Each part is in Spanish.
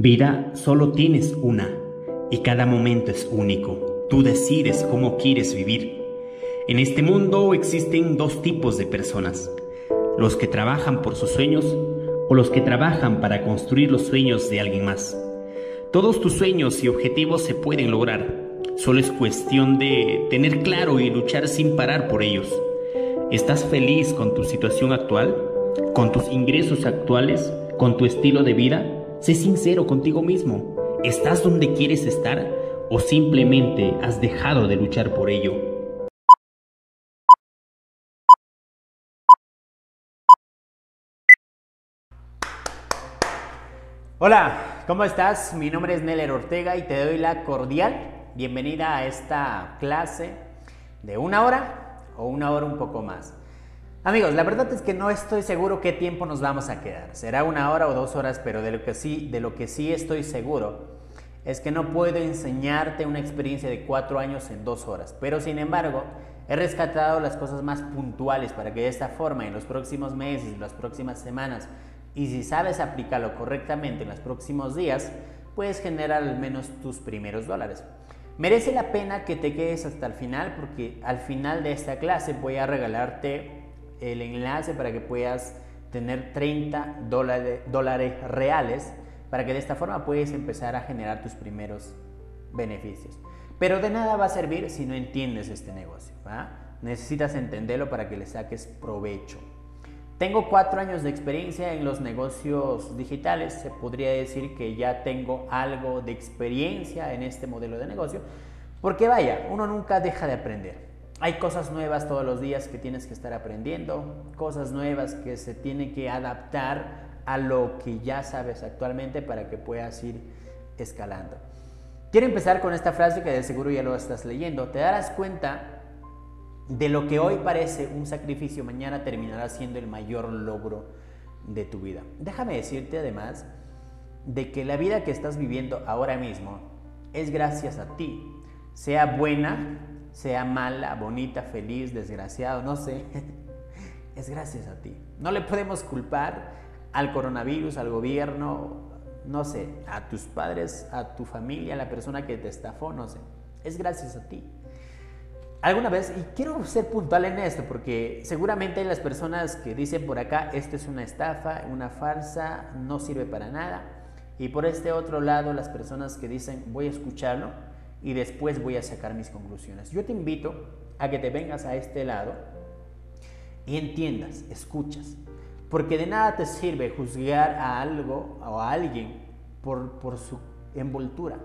Vida solo tienes una y cada momento es único. Tú decides cómo quieres vivir. En este mundo existen dos tipos de personas. Los que trabajan por sus sueños o los que trabajan para construir los sueños de alguien más. Todos tus sueños y objetivos se pueden lograr. Solo es cuestión de tener claro y luchar sin parar por ellos. ¿Estás feliz con tu situación actual? ¿Con tus ingresos actuales? ¿Con tu estilo de vida? Sé sincero contigo mismo. ¿Estás donde quieres estar o simplemente has dejado de luchar por ello? Hola, ¿cómo estás? Mi nombre es Neller Ortega y te doy la cordial bienvenida a esta clase de una hora o una hora un poco más. Amigos, la verdad es que no estoy seguro qué tiempo nos vamos a quedar. Será una hora o dos horas, pero de lo que sí, de lo que sí estoy seguro es que no puedo enseñarte una experiencia de cuatro años en dos horas. Pero sin embargo, he rescatado las cosas más puntuales para que de esta forma, en los próximos meses, en las próximas semanas, y si sabes aplicarlo correctamente en los próximos días, puedes generar al menos tus primeros dólares. Merece la pena que te quedes hasta el final porque al final de esta clase voy a regalarte el enlace para que puedas tener 30 dólares, reales para que de esta forma puedas empezar a generar tus primeros beneficios. Pero de nada va a servir si no entiendes este negocio. Necesitas entenderlo para que le saques provecho. Tengo cuatro años de experiencia en los negocios digitales. Se podría decir que ya tengo algo de experiencia en este modelo de negocio. Porque vaya, uno nunca deja de aprender. Hay cosas nuevas todos los días que tienes que estar aprendiendo, cosas nuevas que se tienen que adaptar a lo que ya sabes actualmente para que puedas ir escalando. Quiero empezar con esta frase que de seguro ya lo estás leyendo. Te darás cuenta de lo que hoy parece un sacrificio, mañana terminará siendo el mayor logro de tu vida. Déjame decirte además de que la vida que estás viviendo ahora mismo es gracias a ti, sea buena sea mala, bonita, feliz, desgraciado, no sé, es gracias a ti. No le podemos culpar al coronavirus, al gobierno, no sé, a tus padres, a tu familia, a la persona que te estafó, no sé. Es gracias a ti. Alguna vez, y quiero ser puntual en esto, porque seguramente hay las personas que dicen por acá, esto es una estafa, una farsa, no sirve para nada. Y por este otro lado, las personas que dicen, voy a escucharlo, y después voy a sacar mis conclusiones. Yo te invito a que te vengas a este lado y entiendas, escuchas, porque de nada te sirve juzgar a algo o a alguien por, por su envoltura,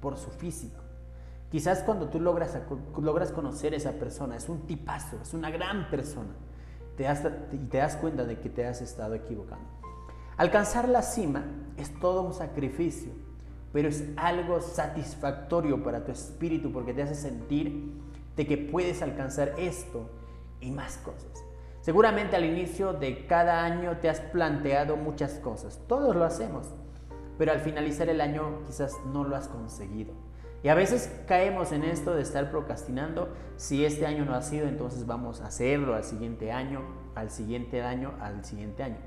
por su físico. Quizás cuando tú logras, logras conocer a esa persona, es un tipazo, es una gran persona, te y te das cuenta de que te has estado equivocando. Alcanzar la cima es todo un sacrificio, pero es algo satisfactorio para tu espíritu porque te hace sentir de que puedes alcanzar esto y más cosas. Seguramente al inicio de cada año te has planteado muchas cosas, todos lo hacemos, pero al finalizar el año quizás no lo has conseguido. Y a veces caemos en esto de estar procrastinando, si este año no ha sido, entonces vamos a hacerlo al siguiente año, al siguiente año, al siguiente año.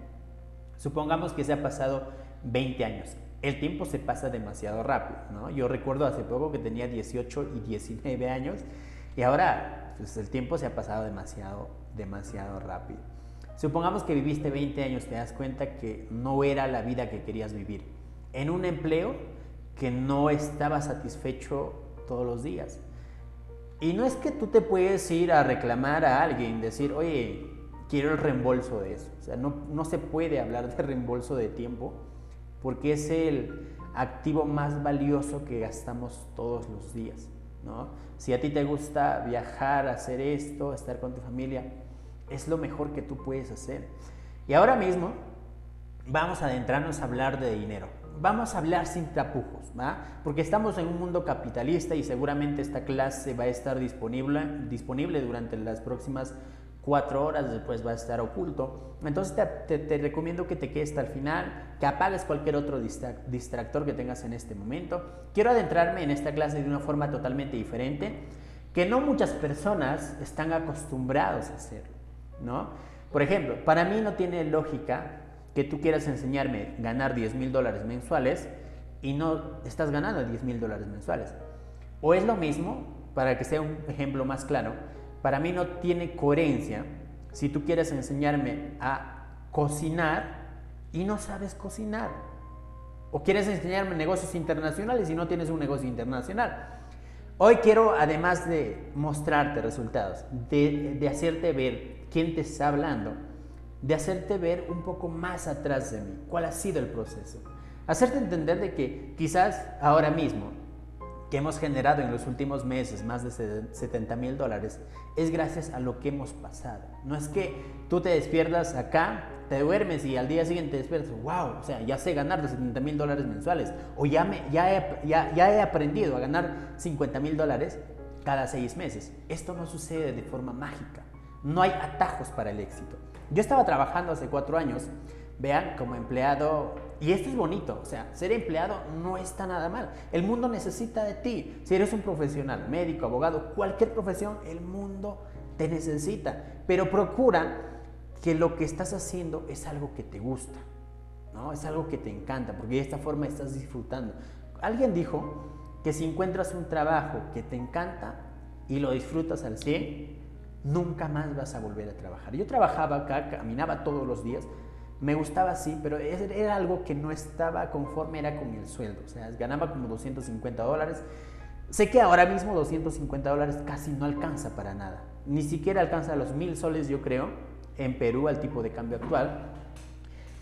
Supongamos que se ha pasado 20 años el tiempo se pasa demasiado rápido, ¿no? Yo recuerdo hace poco que tenía 18 y 19 años y ahora pues, el tiempo se ha pasado demasiado, demasiado rápido. Supongamos que viviste 20 años, te das cuenta que no era la vida que querías vivir, en un empleo que no estaba satisfecho todos los días. Y no es que tú te puedes ir a reclamar a alguien, decir, oye, quiero el reembolso de eso. O sea, no, no se puede hablar de reembolso de tiempo porque es el activo más valioso que gastamos todos los días. ¿no? Si a ti te gusta viajar, hacer esto, estar con tu familia, es lo mejor que tú puedes hacer. Y ahora mismo vamos a adentrarnos a hablar de dinero. Vamos a hablar sin tapujos, ¿va? Porque estamos en un mundo capitalista y seguramente esta clase va a estar disponible, disponible durante las próximas cuatro horas, después va a estar oculto. Entonces te, recomiendo que te quedes hasta el final, que apagues cualquier otro distractor que tengas en este momento. Quiero adentrarme en esta clase de una forma totalmente diferente, que no muchas personas están acostumbrados a hacerlo, ¿no? Por ejemplo, para mí no tiene lógica que tú quieras enseñarme ganar 10 mil dólares mensuales y no estás ganando 10 mil dólares mensuales. O es lo mismo, para que sea un ejemplo más claro, para mí no tiene coherencia si tú quieres enseñarme a cocinar y no sabes cocinar. O quieres enseñarme negocios internacionales y no tienes un negocio internacional. Hoy quiero, además de mostrarte resultados, de, de hacerte ver quién te está hablando, de hacerte ver un poco más atrás de mí, cuál ha sido el proceso. Hacerte entender de que quizás ahora mismo, que hemos generado en los últimos meses más de 70 mil dólares, es gracias a lo que hemos pasado. No es que tú te despiertas acá, te duermes y al día siguiente te despiertas, wow, o sea, ya sé ganar de 70 mil dólares mensuales, o ya, me, ya, he, ya, ya he aprendido a ganar 50 mil dólares cada seis meses. Esto no sucede de forma mágica. No hay atajos para el éxito. Yo estaba trabajando hace cuatro años, vean, como empleado, y esto es bonito, o sea, ser empleado no está nada mal. El mundo necesita de ti. Si eres un profesional, médico, abogado, cualquier profesión, el mundo te necesita. Pero procura que lo que estás haciendo es algo que te gusta, ¿no? Es algo que te encanta, porque de esta forma estás disfrutando. Alguien dijo que si encuentras un trabajo que te encanta y lo disfrutas al 100, nunca más vas a volver a trabajar. Yo trabajaba acá, caminaba todos los días, me gustaba así, pero era algo que no estaba conforme, era con el sueldo, o sea, ganaba como 250 dólares. Sé que ahora mismo 250 dólares casi no alcanza para nada, ni siquiera alcanza los mil soles, yo creo, en Perú al tipo de cambio actual.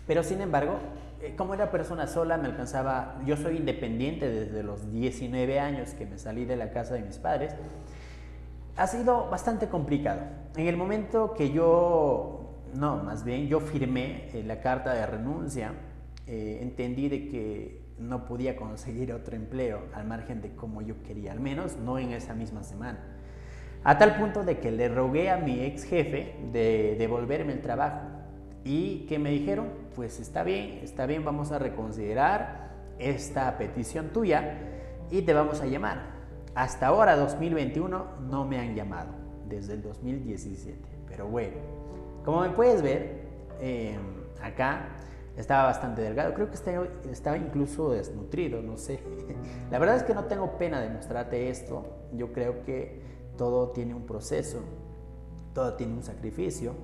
Pero sin embargo, eh, como era persona sola, me alcanzaba, yo soy independiente desde los 19 años que me salí de la casa de mis padres, ha sido bastante complicado. En el momento que yo, no, más bien yo firmé eh, la carta de renuncia, eh, entendí de que no podía conseguir otro empleo al margen de como yo quería, al menos no en esa misma semana. A tal punto de que le rogué a mi ex jefe de devolverme el trabajo. ¿Y que me dijeron? Pues está bien, está bien, vamos a reconsiderar esta petición tuya y te vamos a llamar. Hasta ahora, 2021, no me han llamado, desde el 2017. Pero bueno, como me puedes ver, em, acá estaba bastante delgado. Creo que estaba incluso desnutrido, no sé. La verdad es que no tengo pena de mostrarte esto. Yo creo que todo tiene un proceso, todo tiene un sacrificio.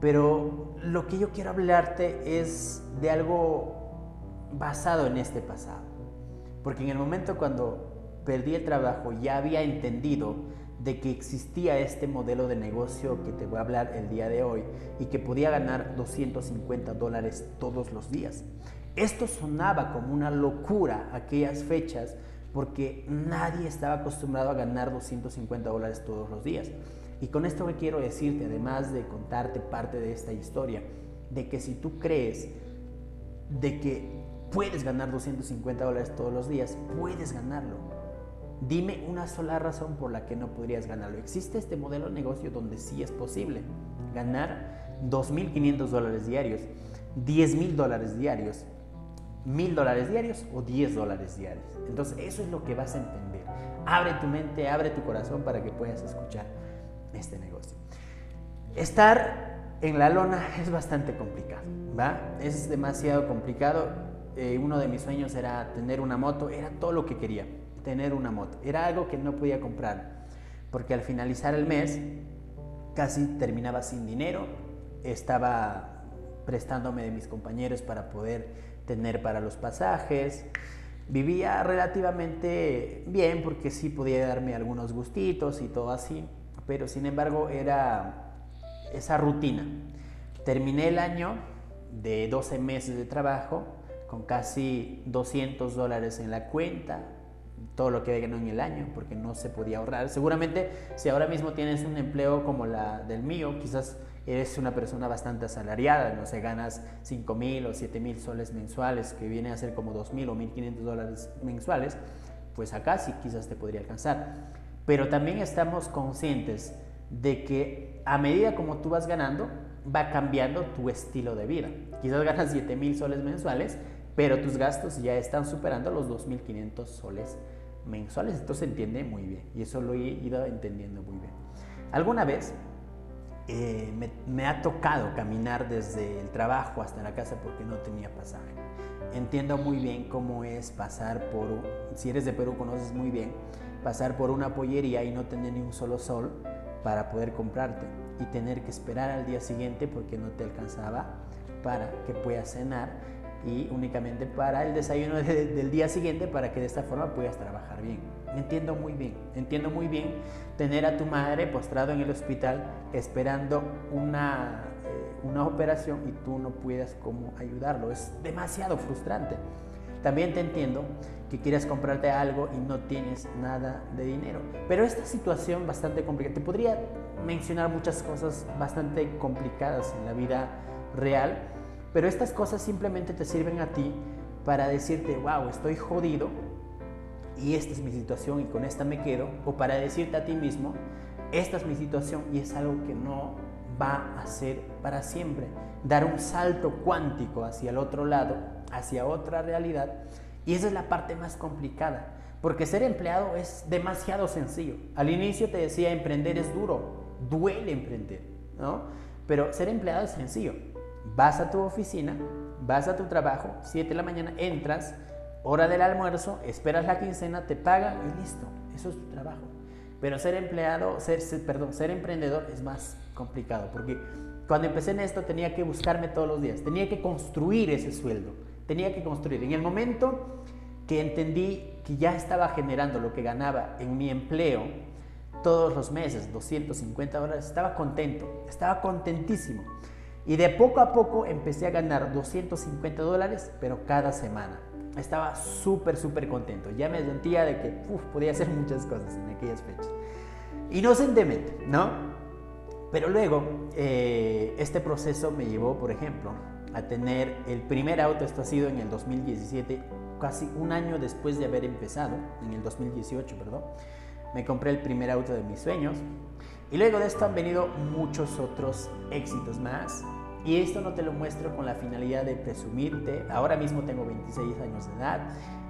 Pero lo que yo quiero hablarte es de algo basado en este pasado. Porque en el momento cuando perdí el trabajo, ya había entendido de que existía este modelo de negocio que te voy a hablar el día de hoy y que podía ganar 250 dólares todos los días. Esto sonaba como una locura aquellas fechas porque nadie estaba acostumbrado a ganar 250 dólares todos los días. Y con esto que quiero decirte, además de contarte parte de esta historia, de que si tú crees de que puedes ganar 250 dólares todos los días, puedes ganarlo. Dime una sola razón por la que no podrías ganarlo. Existe este modelo de negocio donde sí es posible ganar 2.500 dólares diarios, 10.000 dólares diarios, 1.000 dólares diarios o 10 dólares diarios. Entonces eso es lo que vas a entender. Abre tu mente, abre tu corazón para que puedas escuchar este negocio. Estar en la lona es bastante complicado, ¿va? Es demasiado complicado. Eh, uno de mis sueños era tener una moto, era todo lo que quería tener una moto. Era algo que no podía comprar, porque al finalizar el mes casi terminaba sin dinero, estaba prestándome de mis compañeros para poder tener para los pasajes. Vivía relativamente bien porque sí podía darme algunos gustitos y todo así, pero sin embargo era esa rutina. Terminé el año de 12 meses de trabajo con casi 200 dólares en la cuenta, todo lo que ganó en el año, porque no se podía ahorrar. Seguramente si ahora mismo tienes un empleo como la del mío, quizás eres una persona bastante asalariada, no sé, ganas 5 mil o 7 mil soles mensuales, que viene a ser como 2 mil o 1.500 dólares mensuales, pues acá sí quizás te podría alcanzar. Pero también estamos conscientes de que a medida como tú vas ganando, va cambiando tu estilo de vida. Quizás ganas 7 mil soles mensuales, pero tus gastos ya están superando los 2.500 soles mensuales. Esto se entiende muy bien y eso lo he ido entendiendo muy bien. Alguna vez eh, me, ha tocado caminar desde el trabajo hasta la casa porque no tenía pasaje. entiendo muy bien cómo es pasar por, si eres de Perú conoces muy bien, pasar por una pollería y no tener ni un solo sol para poder comprarte y tener que esperar al día siguiente porque no te alcanzaba para que puedas cenar y únicamente para el desayuno del día siguiente para que de esta forma puedas trabajar bien. Entiendo muy bien, entiendo muy bien tener a tu madre postrado en el hospital esperando una, eh, una operación y tú no puedas cómo ayudarlo. Es demasiado frustrante. También te entiendo que quieras comprarte algo y no tienes nada de dinero. Pero esta situación bastante complicada, te podría mencionar muchas cosas bastante complicadas en la vida real, pero estas cosas simplemente te sirven a ti para decirte, wow, estoy jodido y esta es mi situación y con esta me quedo, o para decirte a ti mismo, esta es mi situación y es algo que no va a ser para siempre. Dar un salto cuántico hacia el otro lado, hacia otra realidad, y esa es la parte más complicada, porque ser empleado es demasiado sencillo. Al inicio te decía, emprender es duro, duele emprender, ¿no? Pero ser empleado es sencillo. Vas a tu oficina, vas a tu trabajo, 7 de la mañana, entras, hora del almuerzo, esperas la quincena, te pagan y listo. Eso es tu trabajo. Pero ser empleado, ser, perdón, ser emprendedor es más complicado porque cuando empecé en esto tenía que buscarme todos los días, tenía que construir ese sueldo, tenía que construir. En el momento que entendí que ya estaba generando lo que ganaba en mi empleo todos los meses, 250 dólares, estaba contento, estaba contentísimo. Y de poco a poco empecé a ganar 250 dólares, pero cada semana. Estaba súper, súper contento. Ya me sentía de que podía hacer muchas cosas en aquellas fechas. Inocentemente, ¿no? Pero luego, eh, este proceso me llevó, por ejemplo, a tener el primer auto, esto ha sido en el 2017, casi un año después de haber empezado, en el 2018, perdón, me compré el primer auto de mis sueños. Y luego de esto han venido muchos otros éxitos más. Y esto no te lo muestro con la finalidad de presumirte. Ahora mismo tengo 26 años de edad.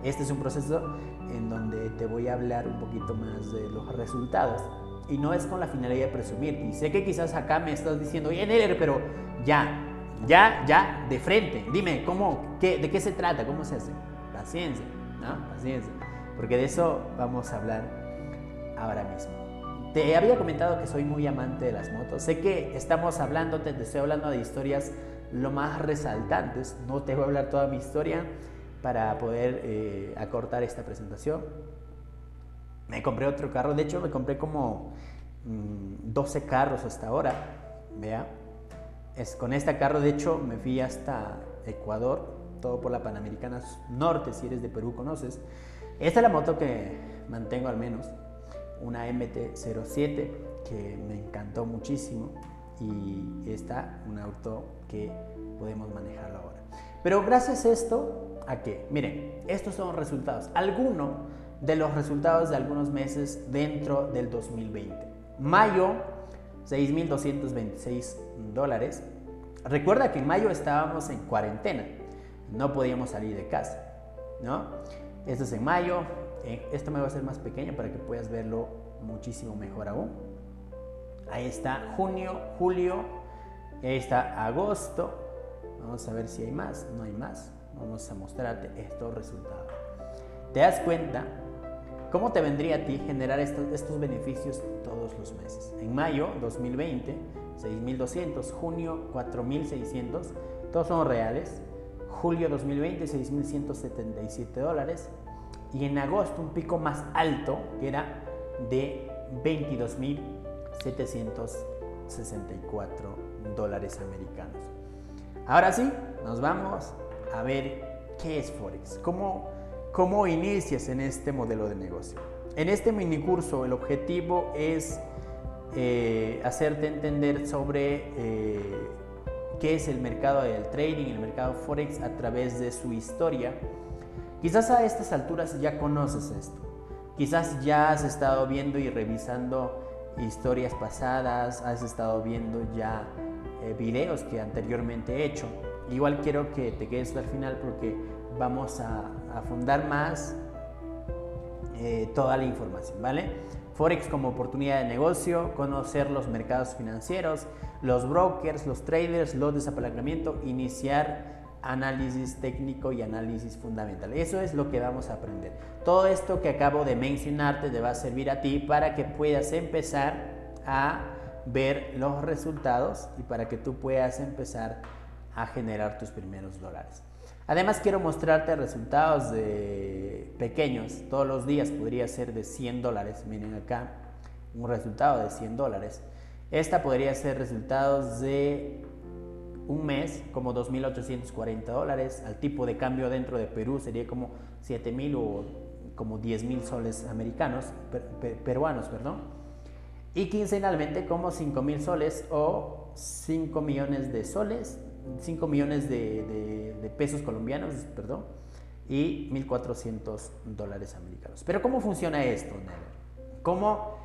Este es un proceso en donde te voy a hablar un poquito más de los resultados. Y no es con la finalidad de presumirte. Y sé que quizás acá me estás diciendo, oye, Neller, pero ya, ya, ya, de frente. Dime, ¿cómo, qué, ¿de qué se trata? ¿Cómo se hace? Paciencia, ¿no? Paciencia. Porque de eso vamos a hablar ahora mismo. Te había comentado que soy muy amante de las motos. Sé que estamos hablando, te estoy hablando de historias lo más resaltantes. No te voy a hablar toda mi historia para poder eh, acortar esta presentación. Me compré otro carro. De hecho, me compré como 12 mm, carros hasta ahora. Vea. Es, con este carro, de hecho, me fui hasta Ecuador, todo por la Panamericana Norte, si eres de Perú, conoces. Esta es la moto que mantengo al menos una MT-07 que me encantó muchísimo y está un auto que podemos manejarlo ahora. Pero gracias a esto, ¿a qué? Miren, estos son resultados. Algunos de los resultados de algunos meses dentro del 2020. Mayo, 6.226 dólares. Recuerda que en mayo estábamos en cuarentena, no podíamos salir de casa, ¿no? Esto es en mayo, eh, me va a ser más pequeño para que puedas verlo muchísimo mejor aún. Ahí está junio, julio, ahí está agosto. Vamos a ver si hay más. No hay más. Vamos a mostrarte estos resultados. ¿Te das cuenta cómo te vendría a ti generar estos, estos beneficios todos los meses? En mayo 2020, 6.200. Junio, 4.600. Todos son reales. Julio 2020, 6.177 dólares y en agosto un pico más alto que era de 22.764 dólares americanos. Ahora sí, nos vamos a ver qué es Forex, cómo, cómo inicias en este modelo de negocio. En este mini curso el objetivo es eh, hacerte entender sobre eh, qué es el mercado del trading, el mercado Forex a través de su historia Quizás a estas alturas ya conoces esto. Quizás ya has estado viendo y revisando historias pasadas, has estado viendo ya eh, videos que anteriormente he hecho. Igual quiero que te quedes al final porque vamos a, fundar más eh, toda la información, ¿vale? Forex como oportunidad de negocio, conocer los mercados financieros, los brokers, los traders, los desapalancamiento, iniciar análisis técnico y análisis fundamental. Eso es lo que vamos a aprender. Todo esto que acabo de mencionarte te va a servir a ti para que puedas empezar a ver los resultados y para que tú puedas empezar a generar tus primeros dólares. Además quiero mostrarte resultados de pequeños. Todos los días podría ser de 100 dólares. Miren acá un resultado de 100 dólares. Esta podría ser resultados de un mes como 2.840 dólares. Al tipo de cambio dentro de Perú sería como 7.000 o como 10.000 soles americanos, peruanos, perdón. Y quincenalmente como 5.000 soles o 5 millones de soles, 5 millones de, pesos colombianos, perdón, y 1.400 dólares americanos. Pero ¿cómo funciona esto, ¿Cómo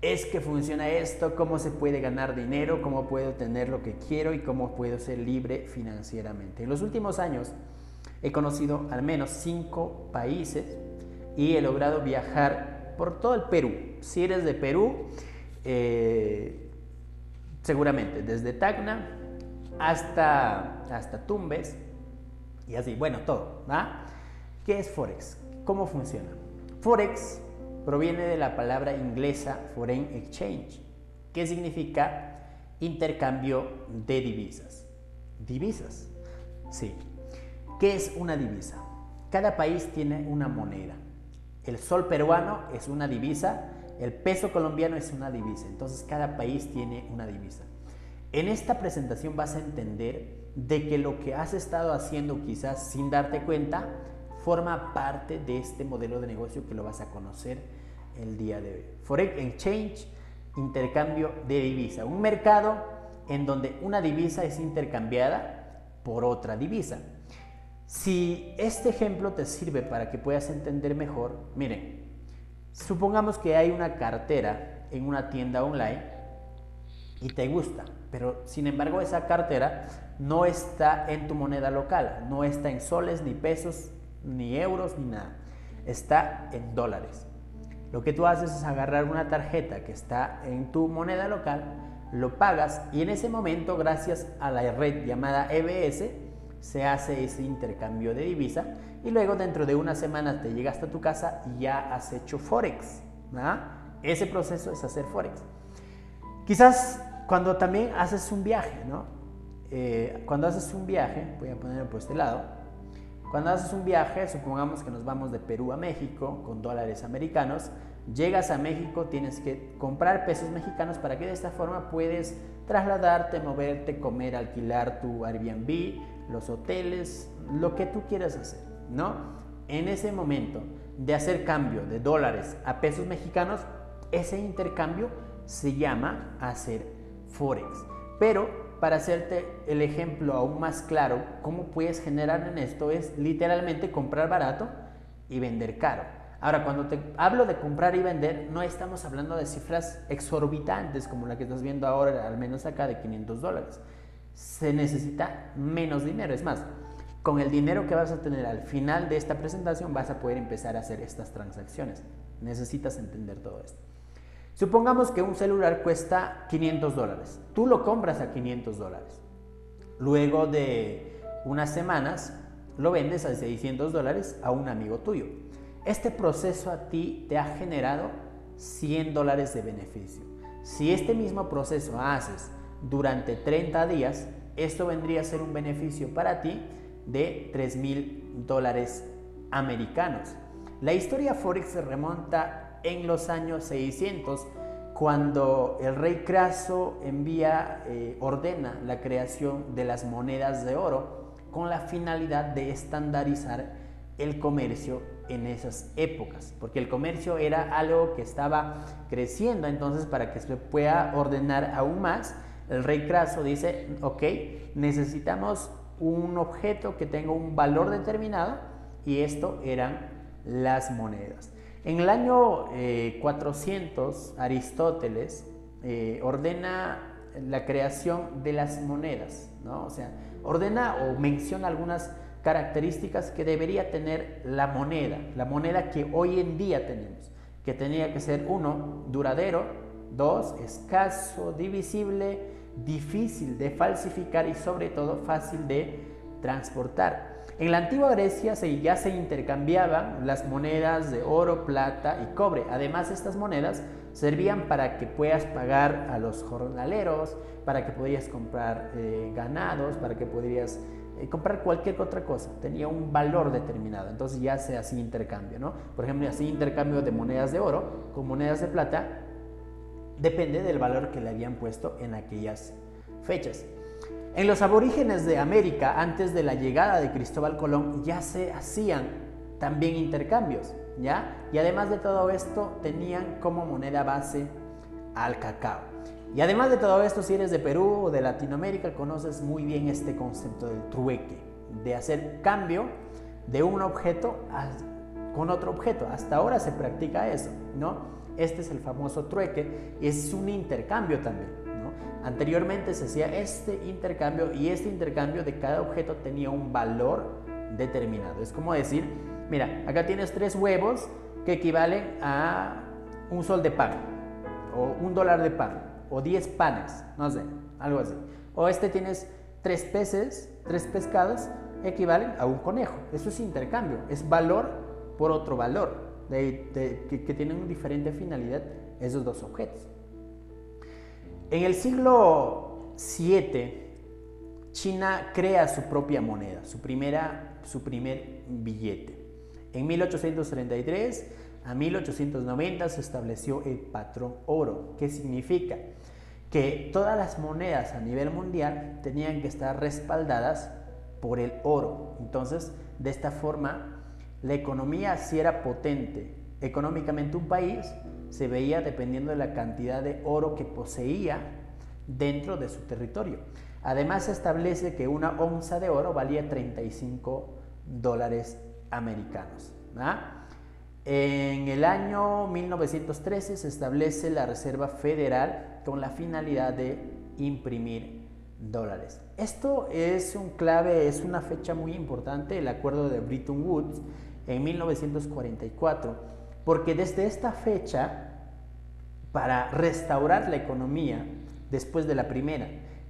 es que funciona esto, cómo se puede ganar dinero, cómo puedo tener lo que quiero y cómo puedo ser libre financieramente. En los últimos años he conocido al menos cinco países y he logrado viajar por todo el Perú. Si eres de Perú, eh, seguramente desde Tacna hasta, hasta Tumbes y así, bueno, todo. ¿Qué es Forex? ¿Cómo funciona? Forex proviene de la palabra inglesa foreign exchange, que significa intercambio de divisas. ¿Divisas? Sí. ¿Qué es una divisa? Cada país tiene una moneda. El sol peruano es una divisa, el peso colombiano es una divisa, entonces cada país tiene una divisa. En esta presentación vas a entender de que lo que has estado haciendo quizás sin darte cuenta forma parte de este modelo de negocio que lo vas a conocer el día de hoy. Forex Exchange, intercambio de divisa. Un mercado en donde una divisa es intercambiada por otra divisa. Si este ejemplo te sirve para que puedas entender mejor, miren, supongamos que hay una cartera en una tienda online y te gusta, pero sin embargo esa cartera no está en tu moneda local, no está en soles, ni pesos, ni euros, ni nada, está en dólares. Lo que tú haces es agarrar una tarjeta que está en tu moneda local, lo pagas y en ese momento, gracias a la red llamada EBS, se hace ese intercambio de divisa y luego dentro de una semana te llegas a tu casa y ya has hecho Forex. Ese proceso es hacer Forex. Quizás cuando también haces un viaje, ¿no? Eh, cuando haces un viaje, voy a ponerlo por este lado, cuando haces un viaje, supongamos que nos vamos de Perú a México con dólares americanos, llegas a México, tienes que comprar pesos mexicanos para que de esta forma puedes trasladarte, moverte, comer, alquilar tu Airbnb, los hoteles, lo que tú quieras hacer, ¿no? En ese momento de hacer cambio de dólares a pesos mexicanos, ese intercambio se llama hacer forex. Pero para hacerte el ejemplo aún más claro, cómo puedes generar en esto es literalmente comprar barato y vender caro. Ahora, cuando te hablo de comprar y vender, no estamos hablando de cifras exorbitantes como la que estás viendo ahora, al menos acá de 500 dólares. Se necesita menos dinero. Es más, con el dinero que vas a tener al final de esta presentación vas a poder empezar a hacer estas transacciones. Necesitas entender todo esto. Supongamos que un celular cuesta 500 dólares. Tú lo compras a 500 dólares. Luego de unas semanas lo vendes a 600 dólares a un amigo tuyo. Este proceso a ti te ha generado 100 dólares de beneficio. Si este mismo proceso haces durante 30 días, esto vendría a ser un beneficio para ti de 3 mil dólares americanos. La historia Forex remonta en los años 600, cuando el rey Craso envía, eh, ordena la creación de las monedas de oro con la finalidad de estandarizar el comercio en esas épocas, porque el comercio era algo que estaba creciendo, entonces para que se pueda ordenar aún más, el rey Craso dice, ok, necesitamos un objeto que tenga un valor determinado y esto eran las monedas. En el año 400, eh, Aristóteles eh, ordena la creación de las monedas, ¿no? O sea, ordena o menciona algunas características que debería tener la moneda, la moneda que hoy en día tenemos, que tenía que ser uno, duradero, dos, escaso, divisible, difícil de falsificar y sobre todo fácil de transportar. En la antigua Grecia ya se intercambiaban las monedas de oro, plata y cobre. Además, estas monedas servían para que puedas pagar a los jornaleros, para que podías comprar eh, ganados, para que podrías eh, comprar cualquier otra cosa. Tenía un valor determinado. Entonces ya se hacía intercambio, ¿no? Por ejemplo, hacía intercambio de monedas de oro con monedas de plata. Depende del valor que le habían puesto en aquellas fechas. En los aborígenes de América, antes de la llegada de Cristóbal Colón, ya se hacían también intercambios, ¿ya? Y además de todo esto, tenían como moneda base al cacao. Y además de todo esto, si eres de Perú o de Latinoamérica, conoces muy bien este concepto del trueque, de hacer cambio de un objeto con otro objeto. Hasta ahora se practica eso, ¿no? Este es el famoso trueque es un intercambio también. Anteriormente se hacía este intercambio y este intercambio de cada objeto tenía un valor determinado. Es como decir, mira, acá tienes tres huevos que equivalen a un sol de pan, o un dólar de pan, o diez panes, no sé, algo así. O este tienes tres peces, tres pescados, equivalen a un conejo. Eso es intercambio, es valor por otro valor, que, que tienen una diferente finalidad esos dos objetos. En el siglo VII, China crea su propia moneda, su, primera, su primer billete. En 1833 a 1890 se estableció el patrón oro, que significa que todas las monedas a nivel mundial tenían que estar respaldadas por el oro. Entonces, de esta forma, la economía sí era potente. Económicamente un país se veía dependiendo de la cantidad de oro que poseía dentro de su territorio. Además se establece que una onza de oro valía 35 dólares americanos. En el año 1913 se establece la Reserva Federal con la finalidad de imprimir dólares. Esto es un clave, es una fecha muy importante, el acuerdo de Bretton Woods en 1944 porque desde esta fecha, para restaurar la economía después de la Primera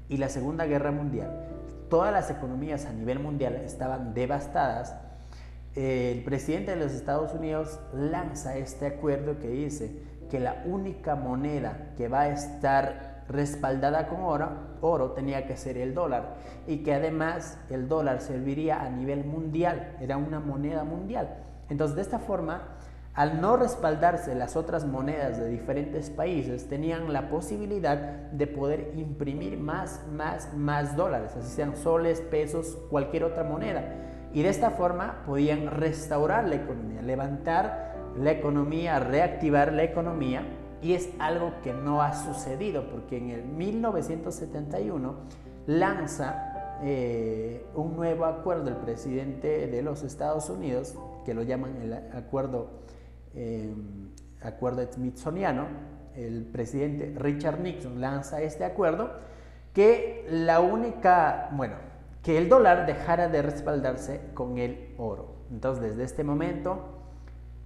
y la Segunda Guerra Mundial, todas las economías a nivel mundial estaban devastadas, el presidente de los Estados Unidos lanza este acuerdo que dice que la única moneda que va a estar respaldada con oro, oro tenía que ser el dólar y que además el dólar serviría a nivel mundial, era una moneda mundial. Entonces de esta forma al no respaldarse las otras monedas de diferentes países, tenían la posibilidad de poder imprimir más, más, más dólares, así sean soles, pesos, cualquier otra moneda. Y de esta forma podían restaurar la economía, levantar la economía, reactivar la economía. Y es algo que no ha sucedido, porque en el 1971 lanza eh, un nuevo acuerdo el presidente de los Estados Unidos, que lo llaman el acuerdo eh, acuerdo smithsoniano, el presidente Richard Nixon lanza este acuerdo que la única, bueno, que el dólar dejara de respaldarse con el oro. Entonces, desde este momento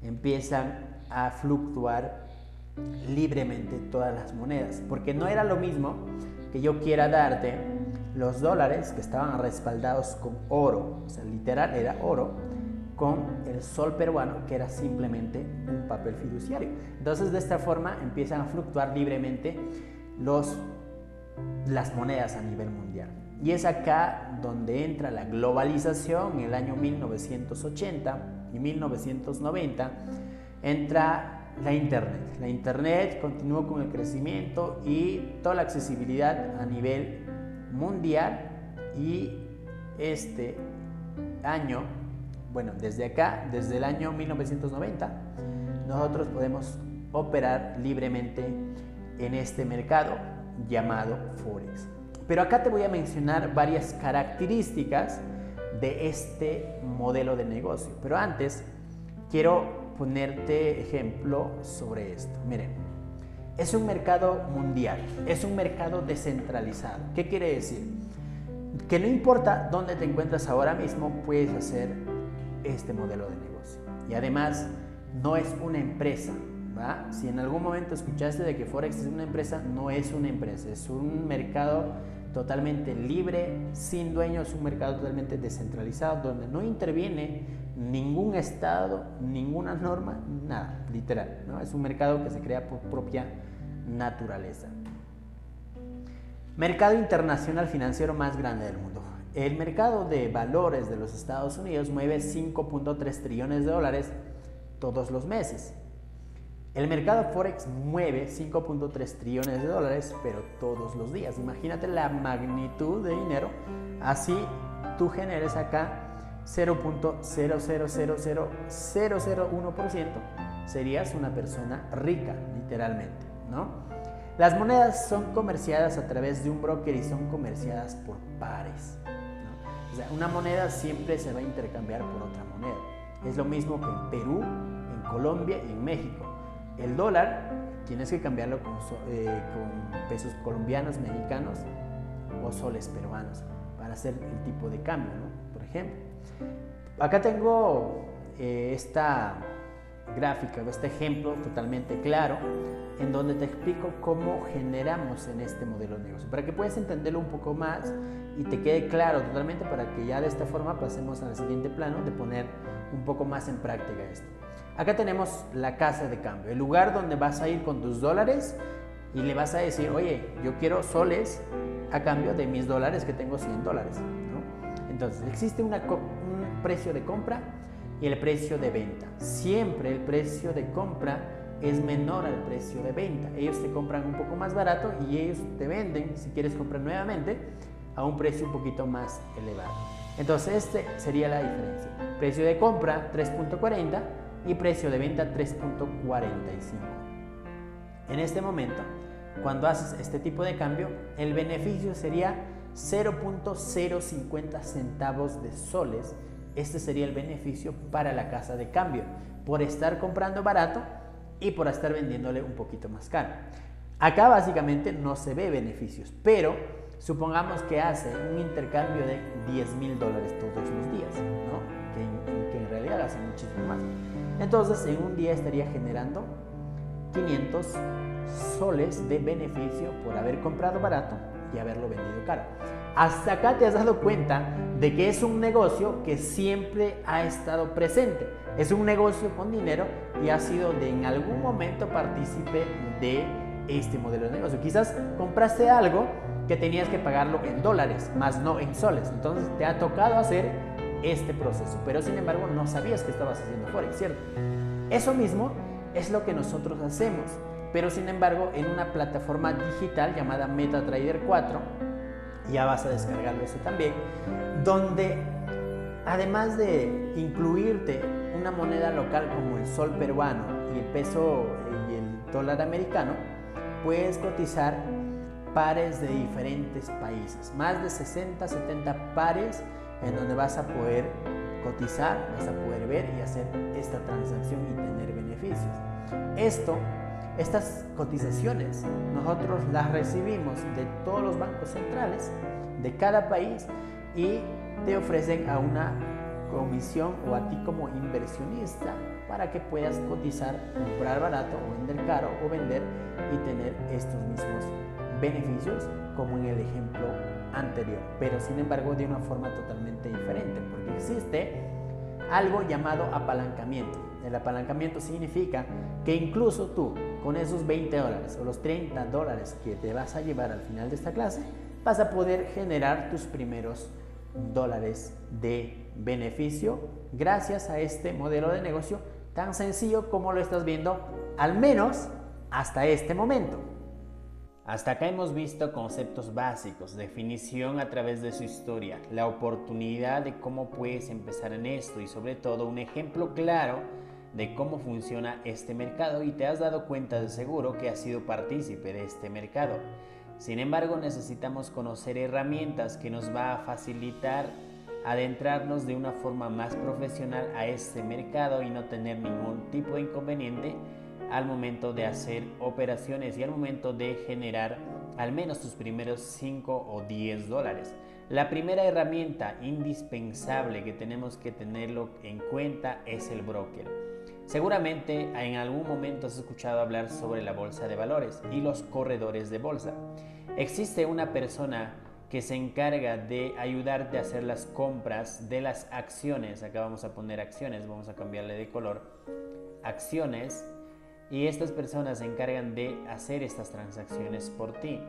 empiezan a fluctuar libremente todas las monedas, porque no era lo mismo que yo quiera darte los dólares que estaban respaldados con oro, o sea, literal era oro, con el sol peruano, que era simplemente un papel fiduciario. Entonces, de esta forma empiezan a fluctuar libremente los, las monedas a nivel mundial. Y es acá donde entra la globalización en el año 1980 y 1990. Entra la Internet. La Internet continuó con el crecimiento y toda la accesibilidad a nivel mundial y este año bueno, desde acá, desde el año 1990, nosotros podemos operar libremente en este mercado llamado Forex. Pero acá te voy a mencionar varias características de este modelo de negocio. Pero antes, quiero ponerte ejemplo sobre esto. Miren, es un mercado mundial, es un mercado descentralizado. ¿Qué quiere decir? Que no importa dónde te encuentras ahora mismo, puedes hacer este modelo de negocio. Y además, no es una empresa. ¿va? Si en algún momento escuchaste de que Forex es una empresa, no es una empresa, es un mercado totalmente libre, sin dueño, es un mercado totalmente descentralizado, donde no interviene ningún estado, ninguna norma, nada, literal. ¿no? Es un mercado que se crea por propia naturaleza. Mercado internacional financiero más grande del mundo. El mercado de valores de los Estados Unidos mueve 5.3 trillones de dólares todos los meses. El mercado Forex mueve 5.3 trillones de dólares, pero todos los días. Imagínate la magnitud de dinero. Así tú generes acá 0.0000001%, serías una persona rica, literalmente, ¿no? Las monedas son comerciadas a través de un broker y son comerciadas por pares. Una moneda siempre se va a intercambiar por otra moneda. Es lo mismo que en Perú, en Colombia y en México. El dólar tienes que cambiarlo eh, con, pesos colombianos, mexicanos o soles peruanos para hacer el tipo de cambio. Por ejemplo. Acá tengo eh, esta gráfica o este ejemplo totalmente claro en donde te explico cómo generamos en este modelo de negocio, para que puedas entenderlo un poco más y te quede claro totalmente para que ya de esta forma pasemos al siguiente plano de poner un poco más en práctica esto. Acá tenemos la casa de cambio, el lugar donde vas a ir con tus dólares y le vas a decir, oye, yo quiero soles a cambio de mis dólares que tengo 100 dólares. Entonces, existe un precio de compra y el precio de venta. Siempre el precio de compra es menor al precio de venta. Ellos te compran un poco más barato y ellos te venden, si quieres comprar nuevamente, a un precio un poquito más elevado. Entonces, este sería la diferencia. Precio de compra 3.40 y precio de venta 3.45. En este momento, cuando haces este tipo de cambio, el beneficio sería 0.050 centavos de soles. Este sería el beneficio para la casa de cambio por estar comprando barato y por estar vendiéndole un poquito más caro. Acá básicamente no se ve beneficios, pero supongamos que hace un intercambio de 10 mil dólares todos los días, que, que en realidad hace muchísimo más. Entonces, en un día estaría generando 500 soles de beneficio por haber comprado barato y haberlo vendido caro. Hasta acá te has dado cuenta de que es un negocio que siempre ha estado presente. Es un negocio con dinero y ha sido de en algún momento partícipe de este modelo de negocio. Quizás compraste algo que tenías que pagarlo en dólares, más no en soles. Entonces te ha tocado hacer este proceso, pero sin embargo no sabías que estabas haciendo Forex, ¿cierto? Eso mismo es lo que nosotros hacemos, pero sin embargo en una plataforma digital llamada MetaTrader 4, ya vas a descargarlo eso también, donde además de incluirte una moneda local como el sol peruano y el peso y el dólar americano, puedes cotizar pares de diferentes países, más de 60, 70 pares en donde vas a poder cotizar, vas a poder ver y hacer esta transacción y tener beneficios. Esto, estas cotizaciones, nosotros las recibimos de todos los bancos centrales de cada país y te ofrecen a una comisión o a ti como inversionista para que puedas cotizar, comprar barato o vender caro o vender y tener estos mismos beneficios como en el ejemplo anterior, pero sin embargo de una forma totalmente diferente, porque existe algo llamado apalancamiento. El apalancamiento significa que incluso tú, con esos 20 dólares o los 30 dólares que te vas a llevar al final de esta clase, vas a poder generar tus primeros dólares de beneficio gracias a este modelo de negocio tan sencillo como lo estás viendo, al menos hasta este momento. Hasta acá hemos visto conceptos básicos, definición a través de su historia, la oportunidad de cómo puedes empezar en esto y sobre todo un ejemplo claro de cómo funciona este mercado y te has dado cuenta de seguro que has sido partícipe de este mercado. Sin embargo, necesitamos conocer herramientas que nos va a facilitar adentrarnos de una forma más profesional a este mercado y no tener ningún tipo de inconveniente al momento de hacer operaciones y al momento de generar al menos tus primeros 5 o 10 dólares. La primera herramienta indispensable que tenemos que tenerlo en cuenta es el broker. Seguramente en algún momento has escuchado hablar sobre la bolsa de valores y los corredores de bolsa. Existe una persona que se encarga de ayudarte a hacer las compras de las acciones. Acá vamos a poner acciones, vamos a cambiarle de color. Acciones. Y estas personas se encargan de hacer estas transacciones por ti.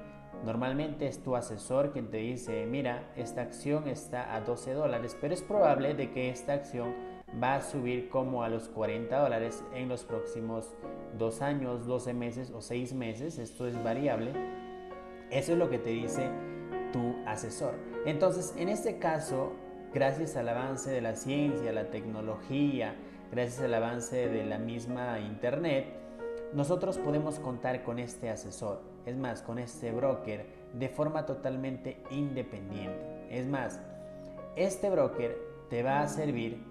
Normalmente es tu asesor quien te dice, mira, esta acción está a 12 dólares, pero es probable de que esta acción va a subir como a los 40 dólares en los próximos dos años, 12 meses o 6 meses. Esto es variable. Eso es lo que te dice tu asesor. Entonces, en este caso, gracias al avance de la ciencia, la tecnología, gracias al avance de la misma Internet, nosotros podemos contar con este asesor, es más, con este broker, de forma totalmente independiente. Es más, este broker te va a servir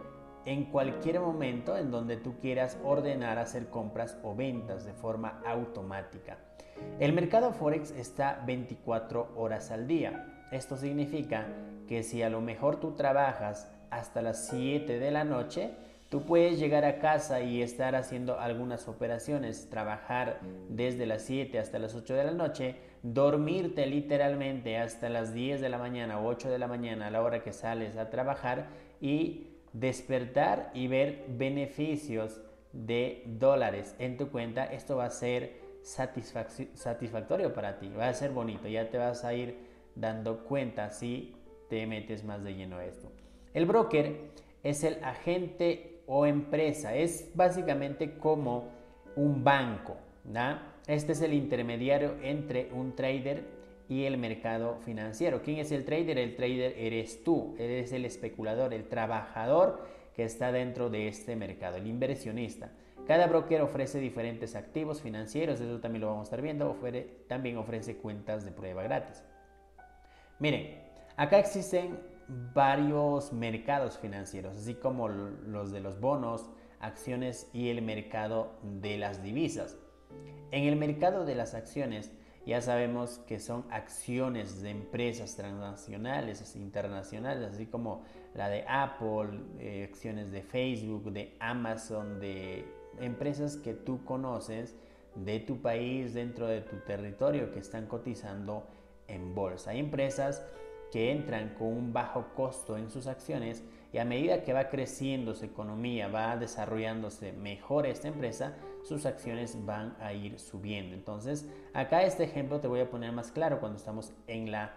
en cualquier momento en donde tú quieras ordenar hacer compras o ventas de forma automática. El mercado Forex está 24 horas al día. Esto significa que si a lo mejor tú trabajas hasta las 7 de la noche, tú puedes llegar a casa y estar haciendo algunas operaciones, trabajar desde las 7 hasta las 8 de la noche, dormirte literalmente hasta las 10 de la mañana o 8 de la mañana a la hora que sales a trabajar y despertar y ver beneficios de dólares en tu cuenta. Esto va a ser satisfactorio para ti, va a ser bonito, ya te vas a ir dando cuenta si te metes más de lleno a esto. El broker es el agente o empresa, es básicamente como un banco. Este es el intermediario entre un trader y el mercado financiero. ¿Quién es el trader? El trader eres tú, eres el especulador, el trabajador que está dentro de este mercado, el inversionista. Cada broker ofrece diferentes activos financieros, eso también lo vamos a estar viendo, también ofrece cuentas de prueba gratis. Miren, acá existen varios mercados financieros, así como los de los bonos, acciones y el mercado de las divisas. En el mercado de las acciones ya sabemos que son acciones de empresas transnacionales, internacionales, así como la de Apple, eh, acciones de Facebook, de Amazon, de empresas que tú conoces de tu país, dentro de tu territorio, que están cotizando en bolsa. Hay empresas que entran con un bajo costo en sus acciones y a medida que va creciendo su economía, va desarrollándose mejor esta empresa, sus acciones van a ir subiendo. Entonces, acá este ejemplo te voy a poner más claro cuando estamos en la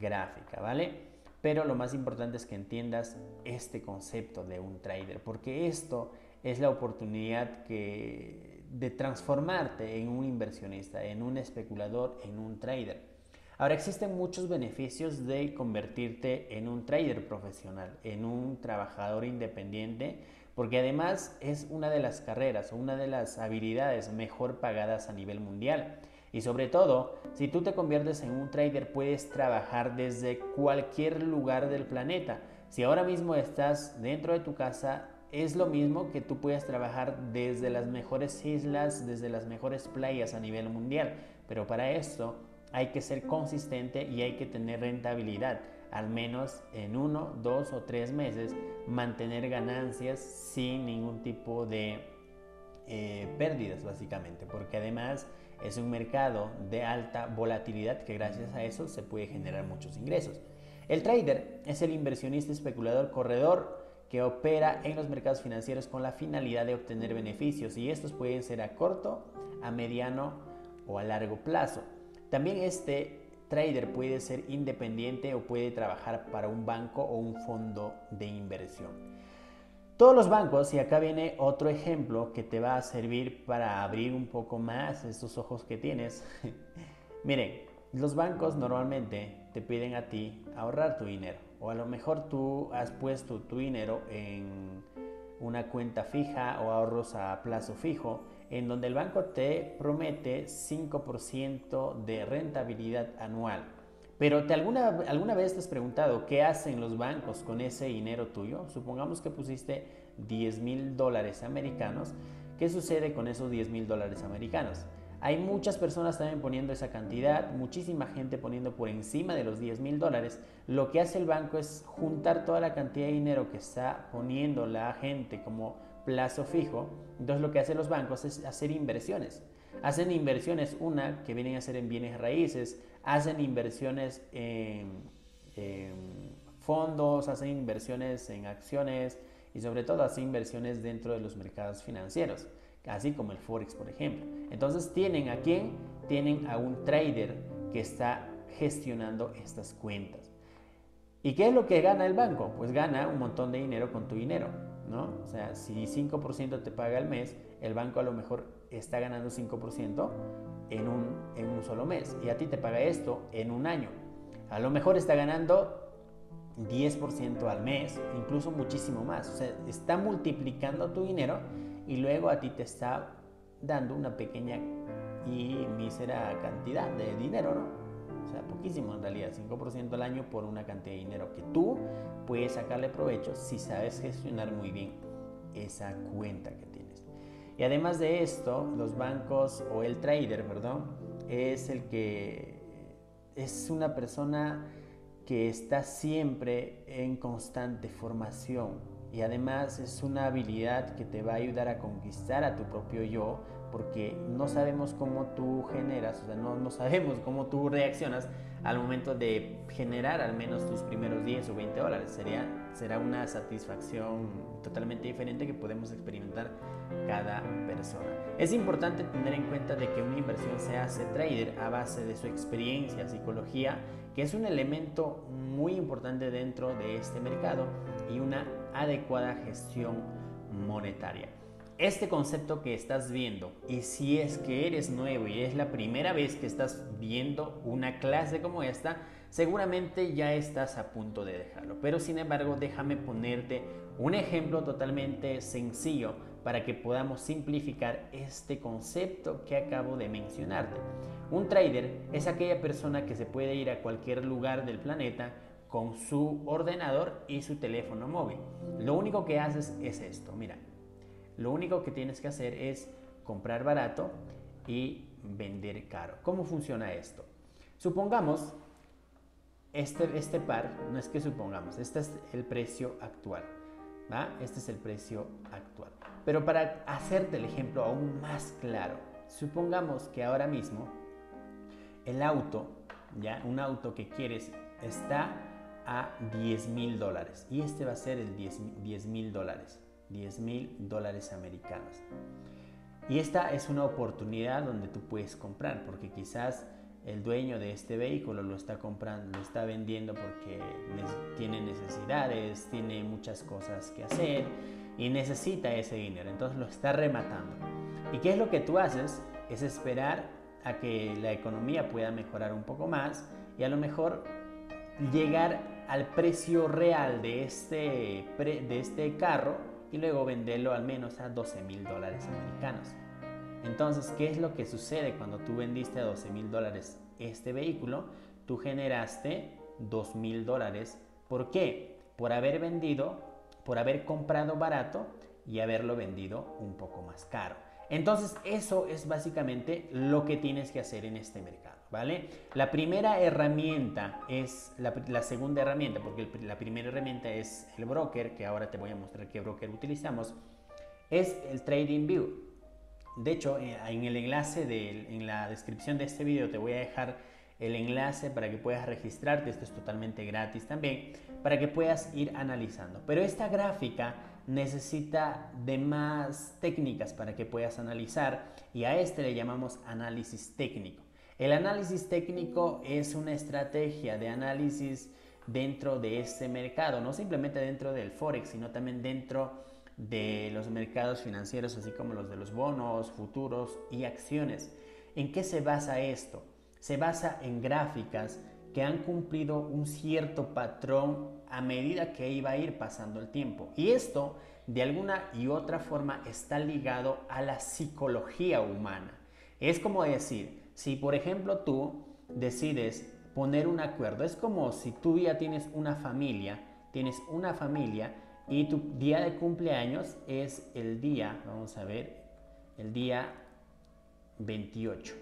gráfica, ¿vale? Pero lo más importante es que entiendas este concepto de un trader, porque esto es la oportunidad que, de transformarte en un inversionista, en un especulador, en un trader. Ahora existen muchos beneficios de convertirte en un trader profesional, en un trabajador independiente, porque además es una de las carreras o una de las habilidades mejor pagadas a nivel mundial. Y sobre todo, si tú te conviertes en un trader, puedes trabajar desde cualquier lugar del planeta. Si ahora mismo estás dentro de tu casa, es lo mismo que tú puedas trabajar desde las mejores islas, desde las mejores playas a nivel mundial, pero para esto hay que ser consistente y hay que tener rentabilidad, al menos en uno, dos o tres meses, mantener ganancias sin ningún tipo de eh, pérdidas básicamente, porque además es un mercado de alta volatilidad que gracias a eso se puede generar muchos ingresos. El trader es el inversionista especulador corredor que opera en los mercados financieros con la finalidad de obtener beneficios y estos pueden ser a corto, a mediano o a largo plazo. También este trader puede ser independiente o puede trabajar para un banco o un fondo de inversión. Todos los bancos, y acá viene otro ejemplo que te va a servir para abrir un poco más estos ojos que tienes. Miren, los bancos normalmente te piden a ti ahorrar tu dinero o a lo mejor tú has puesto tu dinero en una cuenta fija o ahorros a plazo fijo en donde el banco te promete 5% de rentabilidad anual. Pero ¿te alguna, alguna vez te has preguntado qué hacen los bancos con ese dinero tuyo? Supongamos que pusiste 10 mil dólares americanos. ¿Qué sucede con esos 10 mil dólares americanos? Hay muchas personas también poniendo esa cantidad, muchísima gente poniendo por encima de los 10 mil dólares. Lo que hace el banco es juntar toda la cantidad de dinero que está poniendo la gente como plazo fijo. Entonces lo que hacen los bancos es hacer inversiones. Hacen inversiones, una, que vienen a ser en bienes raíces, hacen inversiones en, fondos, hacen inversiones en acciones y sobre todo hacen inversiones dentro de los mercados financieros, así como el Forex, por ejemplo. Entonces tienen a quién? Tienen a un trader que está gestionando estas cuentas. ¿Y qué es lo que gana el banco? Pues gana un montón de dinero con tu dinero, ¿no? O sea, si 5% te paga al mes, el banco a lo mejor está ganando 5% en un, en un solo mes y a ti te paga esto en un año. A lo mejor está ganando 10% al mes, incluso muchísimo más. O sea, está multiplicando tu dinero y luego a ti te está dando una pequeña y mísera cantidad de dinero, ¿no? O sea, poquísimo en realidad, 5% al año por una cantidad de dinero que tú puedes sacarle provecho si sabes gestionar muy bien esa cuenta que tienes. Y además de esto, los bancos o el trader, perdón, es el que es una persona que está siempre en constante formación y además es una habilidad que te va a ayudar a conquistar a tu propio yo porque no sabemos cómo tú generas, o sea, no, no sabemos cómo tú reaccionas al momento de generar al menos tus primeros 10 o 20 dólares. Sería, será una satisfacción totalmente diferente que podemos experimentar cada persona. Es importante tener en cuenta de que una inversión se hace trader a base de su experiencia, psicología, que es un elemento muy importante dentro de este mercado y una adecuada gestión monetaria este concepto que estás viendo y si es que eres nuevo y es la primera vez que estás viendo una clase como esta, seguramente ya estás a punto de dejarlo. Pero sin embargo, déjame ponerte un ejemplo totalmente sencillo para que podamos simplificar este concepto que acabo de mencionarte. Un trader es aquella persona que se puede ir a cualquier lugar del planeta con su ordenador y su teléfono móvil. Lo único que haces es esto, mira, lo único que tienes que hacer es comprar barato y vender caro. ¿Cómo funciona esto? Supongamos, este, este par, no es que supongamos, este es el precio actual. ¿va? Este es el precio actual. Pero para hacerte el ejemplo aún más claro, supongamos que ahora mismo el auto, ya un auto que quieres, está a 10 mil dólares y este va a ser el 10 mil dólares. 10 mil dólares americanos. Y esta es una oportunidad donde tú puedes comprar, porque quizás el dueño de este vehículo lo está comprando, lo está vendiendo porque tiene necesidades, tiene muchas cosas que hacer y necesita ese dinero, entonces lo está rematando. ¿Y qué es lo que tú haces? Es esperar a que la economía pueda mejorar un poco más y a lo mejor llegar al precio real de este, de este carro y luego venderlo al menos a 12 mil dólares americanos. Entonces, ¿qué es lo que sucede cuando tú vendiste a 12 mil dólares este vehículo? Tú generaste 2 mil dólares. ¿Por qué? Por haber vendido, por haber comprado barato y haberlo vendido un poco más caro. Entonces, eso es básicamente lo que tienes que hacer en este mercado, ¿vale? La primera herramienta es la, segunda herramienta, porque la primera herramienta es el broker, que ahora te voy a mostrar qué broker utilizamos, es el Trading View. De hecho, eh, en el enlace, de, en la descripción de este video te voy a dejar el enlace para que puedas registrarte, esto es totalmente gratis también, para que puedas ir analizando. Pero esta gráfica necesita de más técnicas para que puedas analizar y a este le llamamos análisis técnico. El análisis técnico es una estrategia de análisis dentro de este mercado, no simplemente dentro del forex, sino también dentro de los mercados financieros, así como los de los bonos, futuros y acciones. ¿En qué se basa esto? Se basa en gráficas que han cumplido un cierto patrón a medida que iba a ir pasando el tiempo. Y esto, de alguna y otra forma, está ligado a la psicología humana. Es como decir, si por ejemplo tú decides poner un acuerdo, es como si tú ya tienes una familia, tienes una familia y tu día de cumpleaños es el día, vamos a ver, el día 28,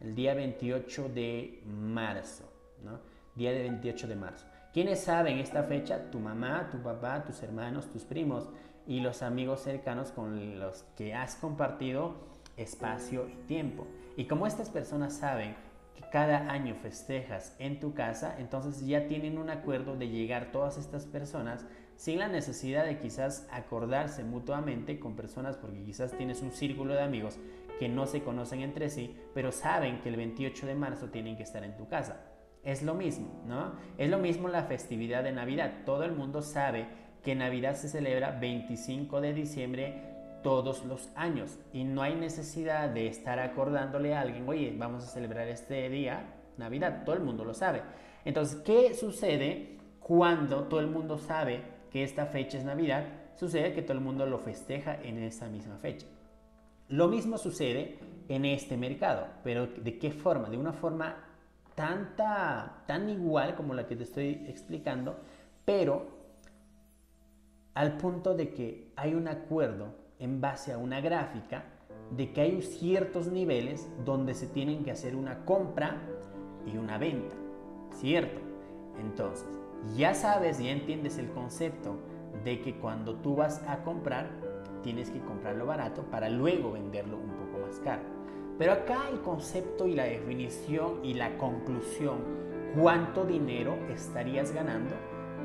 el día 28 de marzo, ¿no? día de 28 de marzo. ¿Quiénes saben esta fecha? Tu mamá, tu papá, tus hermanos, tus primos y los amigos cercanos con los que has compartido espacio y tiempo. Y como estas personas saben que cada año festejas en tu casa, entonces ya tienen un acuerdo de llegar todas estas personas sin la necesidad de quizás acordarse mutuamente con personas porque quizás tienes un círculo de amigos que no se conocen entre sí, pero saben que el 28 de marzo tienen que estar en tu casa. Es lo mismo, ¿no? Es lo mismo la festividad de Navidad. Todo el mundo sabe que Navidad se celebra 25 de diciembre todos los años y no hay necesidad de estar acordándole a alguien, oye, vamos a celebrar este día, Navidad, todo el mundo lo sabe. Entonces, ¿qué sucede cuando todo el mundo sabe que esta fecha es Navidad? Sucede que todo el mundo lo festeja en esa misma fecha. Lo mismo sucede en este mercado, pero ¿de qué forma? De una forma tanta, tan igual como la que te estoy explicando, pero al punto de que hay un acuerdo en base a una gráfica de que hay ciertos niveles donde se tienen que hacer una compra y una venta, ¿cierto? Entonces, ya sabes, ya entiendes el concepto de que cuando tú vas a comprar, tienes que comprarlo barato para luego venderlo un poco más caro. Pero acá el concepto y la definición y la conclusión, cuánto dinero estarías ganando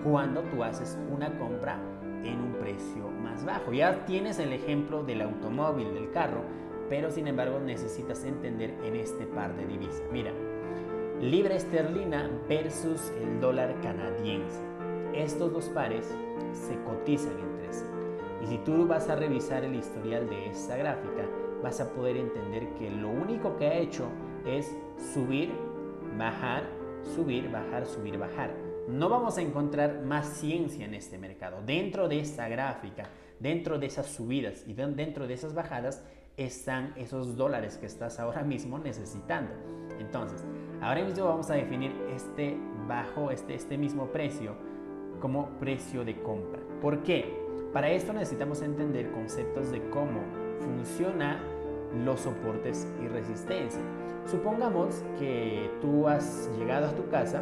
cuando tú haces una compra en un precio más bajo. Ya tienes el ejemplo del automóvil, del carro, pero sin embargo necesitas entender en este par de divisas. Mira, libra esterlina versus el dólar canadiense. Estos dos pares se cotizan entre sí. Y si tú vas a revisar el historial de esta gráfica, vas a poder entender que lo único que ha hecho es subir, bajar, subir, bajar, subir, bajar no vamos a encontrar más ciencia en este mercado. Dentro de esta gráfica, dentro de esas subidas y dentro de esas bajadas están esos dólares que estás ahora mismo necesitando. Entonces, ahora mismo vamos a definir este bajo, este, este mismo precio como precio de compra. ¿Por qué? Para esto necesitamos entender conceptos de cómo funciona los soportes y resistencia. Supongamos que tú has llegado a tu casa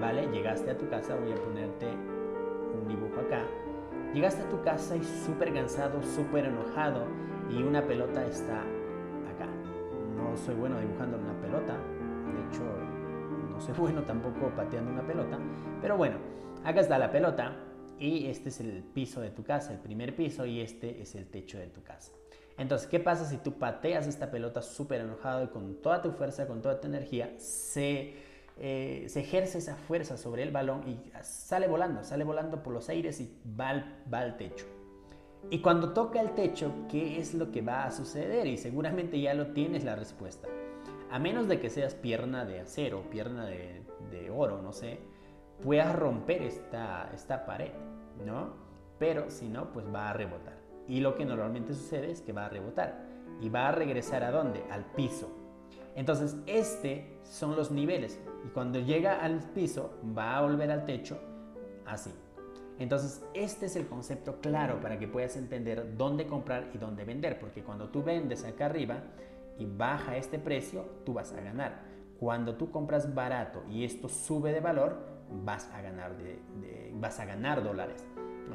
¿vale? Llegaste a tu casa, voy a ponerte un dibujo acá. Llegaste a tu casa y súper cansado, súper enojado y una pelota está acá. No soy bueno dibujando una pelota, de hecho no soy bueno tampoco pateando una pelota, pero bueno, acá está la pelota y este es el piso de tu casa, el primer piso y este es el techo de tu casa. Entonces, ¿qué pasa si tú pateas esta pelota súper enojado y con toda tu fuerza, con toda tu energía, se eh, se ejerce esa fuerza sobre el balón y sale volando, sale volando por los aires y va al, techo. Y cuando toca el techo, ¿qué es lo que va a suceder? Y seguramente ya lo tienes la respuesta. A menos de que seas pierna de acero, pierna de, de oro, no sé, puedas romper esta, esta pared, ¿no? Pero si no, pues va a rebotar. Y lo que normalmente sucede es que va a rebotar. ¿Y va a regresar a dónde? Al piso. Entonces, este son los niveles. Y cuando llega al piso, va a volver al techo así. Entonces, este es el concepto claro para que puedas entender dónde comprar y dónde vender. Porque cuando tú vendes acá arriba y baja este precio, tú vas a ganar. Cuando tú compras barato y esto sube de valor, vas a ganar, dólares.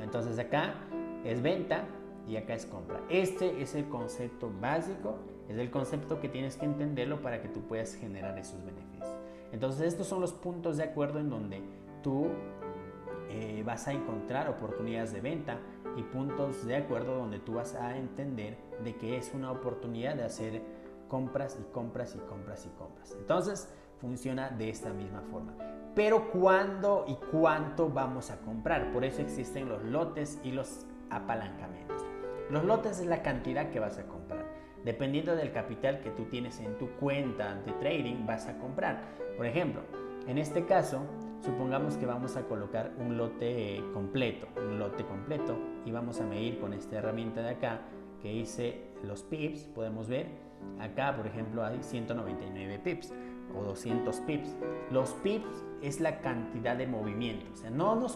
Entonces acá es venta y acá es compra. Este es el concepto básico es el concepto que tienes que entenderlo para que tú puedas generar esos beneficios. Entonces estos son los puntos de acuerdo en donde tú eh, vas a encontrar oportunidades de venta y puntos de acuerdo donde tú vas a entender de que es una oportunidad de hacer compras y compras y compras y compras. Entonces funciona de esta misma forma. Pero ¿cuándo y cuánto vamos a comprar? Por eso existen los lotes y los apalancamientos. Los lotes es la cantidad que vas a comprar. Dependiendo del capital que tú tienes en tu cuenta de trading, vas a comprar. Por ejemplo, en este caso, supongamos que vamos a colocar un lote completo, un lote completo, y vamos a medir con esta herramienta de acá que hice los pips, podemos ver, acá por ejemplo hay 199 pips o 200 pips. Los pips es la cantidad de movimiento, o sea, no nos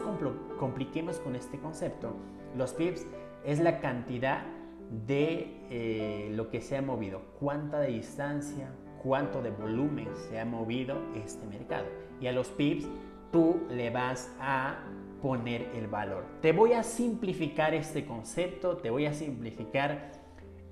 compliquemos con este concepto. Los pips es la cantidad de eh, lo que se ha movido, cuánta de distancia, cuánto de volumen se ha movido este mercado. Y a los pips tú le vas a poner el valor. Te voy a simplificar este concepto, te voy a simplificar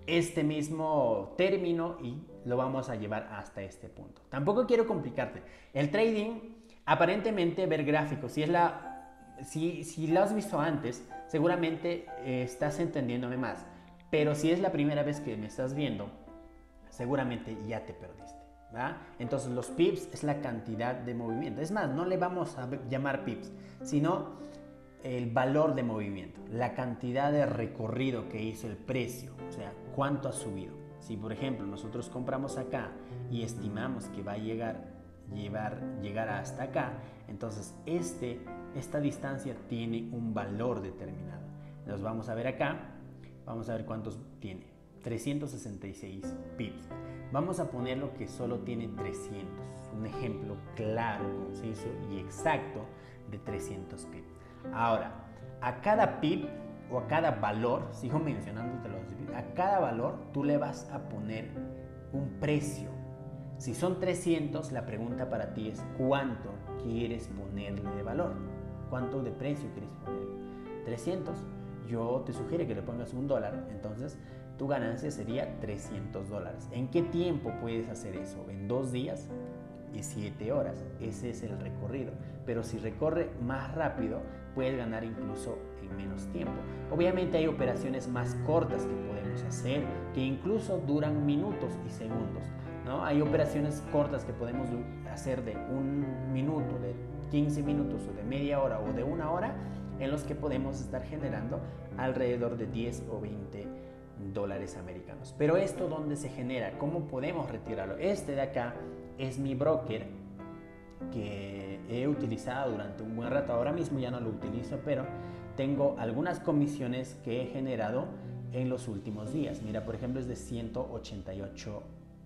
este mismo término y lo vamos a llevar hasta este punto. Tampoco quiero complicarte. El trading, aparentemente ver gráficos, si, es la, si, si lo has visto antes, seguramente eh, estás entendiéndome más. Pero si es la primera vez que me estás viendo, seguramente ya te perdiste. Entonces los pips es la cantidad de movimiento. Es más, no le vamos a llamar pips, sino el valor de movimiento, la cantidad de recorrido que hizo el precio, o sea, cuánto ha subido. Si por ejemplo nosotros compramos acá y estimamos que va a llegar, llevar, llegar hasta acá, entonces este, esta distancia tiene un valor determinado. Nos vamos a ver acá, vamos a ver cuántos tiene. 366 pips. Vamos a poner lo que solo tiene 300. Un ejemplo claro, conciso y exacto de 300 pips. Ahora, a cada pip o a cada valor, sigo mencionándote los a cada valor tú le vas a poner un precio. Si son 300, la pregunta para ti es ¿cuánto quieres ponerle de valor? ¿Cuánto de precio quieres poner? 300. Yo te sugiero que le pongas un dólar, entonces tu ganancia sería 300 dólares. ¿En qué tiempo puedes hacer eso? ¿En dos días? y 7 horas. Ese es el recorrido. Pero si recorre más rápido, puedes ganar incluso en menos tiempo. Obviamente hay operaciones más cortas que podemos hacer, que incluso duran minutos y segundos. ¿no? Hay operaciones cortas que podemos hacer de un minuto, de 15 minutos o de media hora o de una hora, en los que podemos estar generando alrededor de 10 o 20 dólares americanos. Pero esto dónde se genera, ¿cómo podemos retirarlo? Este de acá es mi broker que he utilizado durante un buen rato. Ahora mismo ya no lo utilizo, pero tengo algunas comisiones que he generado en los últimos días. Mira, por ejemplo, es de 188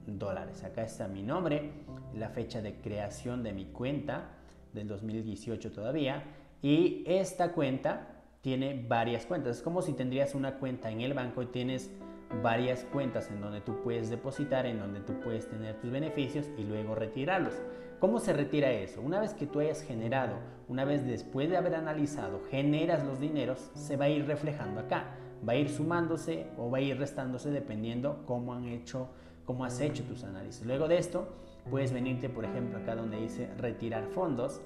dólares. Acá está mi nombre, la fecha de creación de mi cuenta del 2018 todavía. Y esta cuenta tiene varias cuentas. Es como si tendrías una cuenta en el banco y tienes varias cuentas en donde tú puedes depositar, en donde tú puedes tener tus beneficios y luego retirarlos. ¿Cómo se retira eso? Una vez que tú hayas generado, una vez después de haber analizado, generas los dineros, se va a ir reflejando acá. Va a ir sumándose o va a ir restándose dependiendo cómo han hecho, cómo has hecho tus análisis. Luego de esto, puedes venirte, por ejemplo, acá donde dice retirar fondos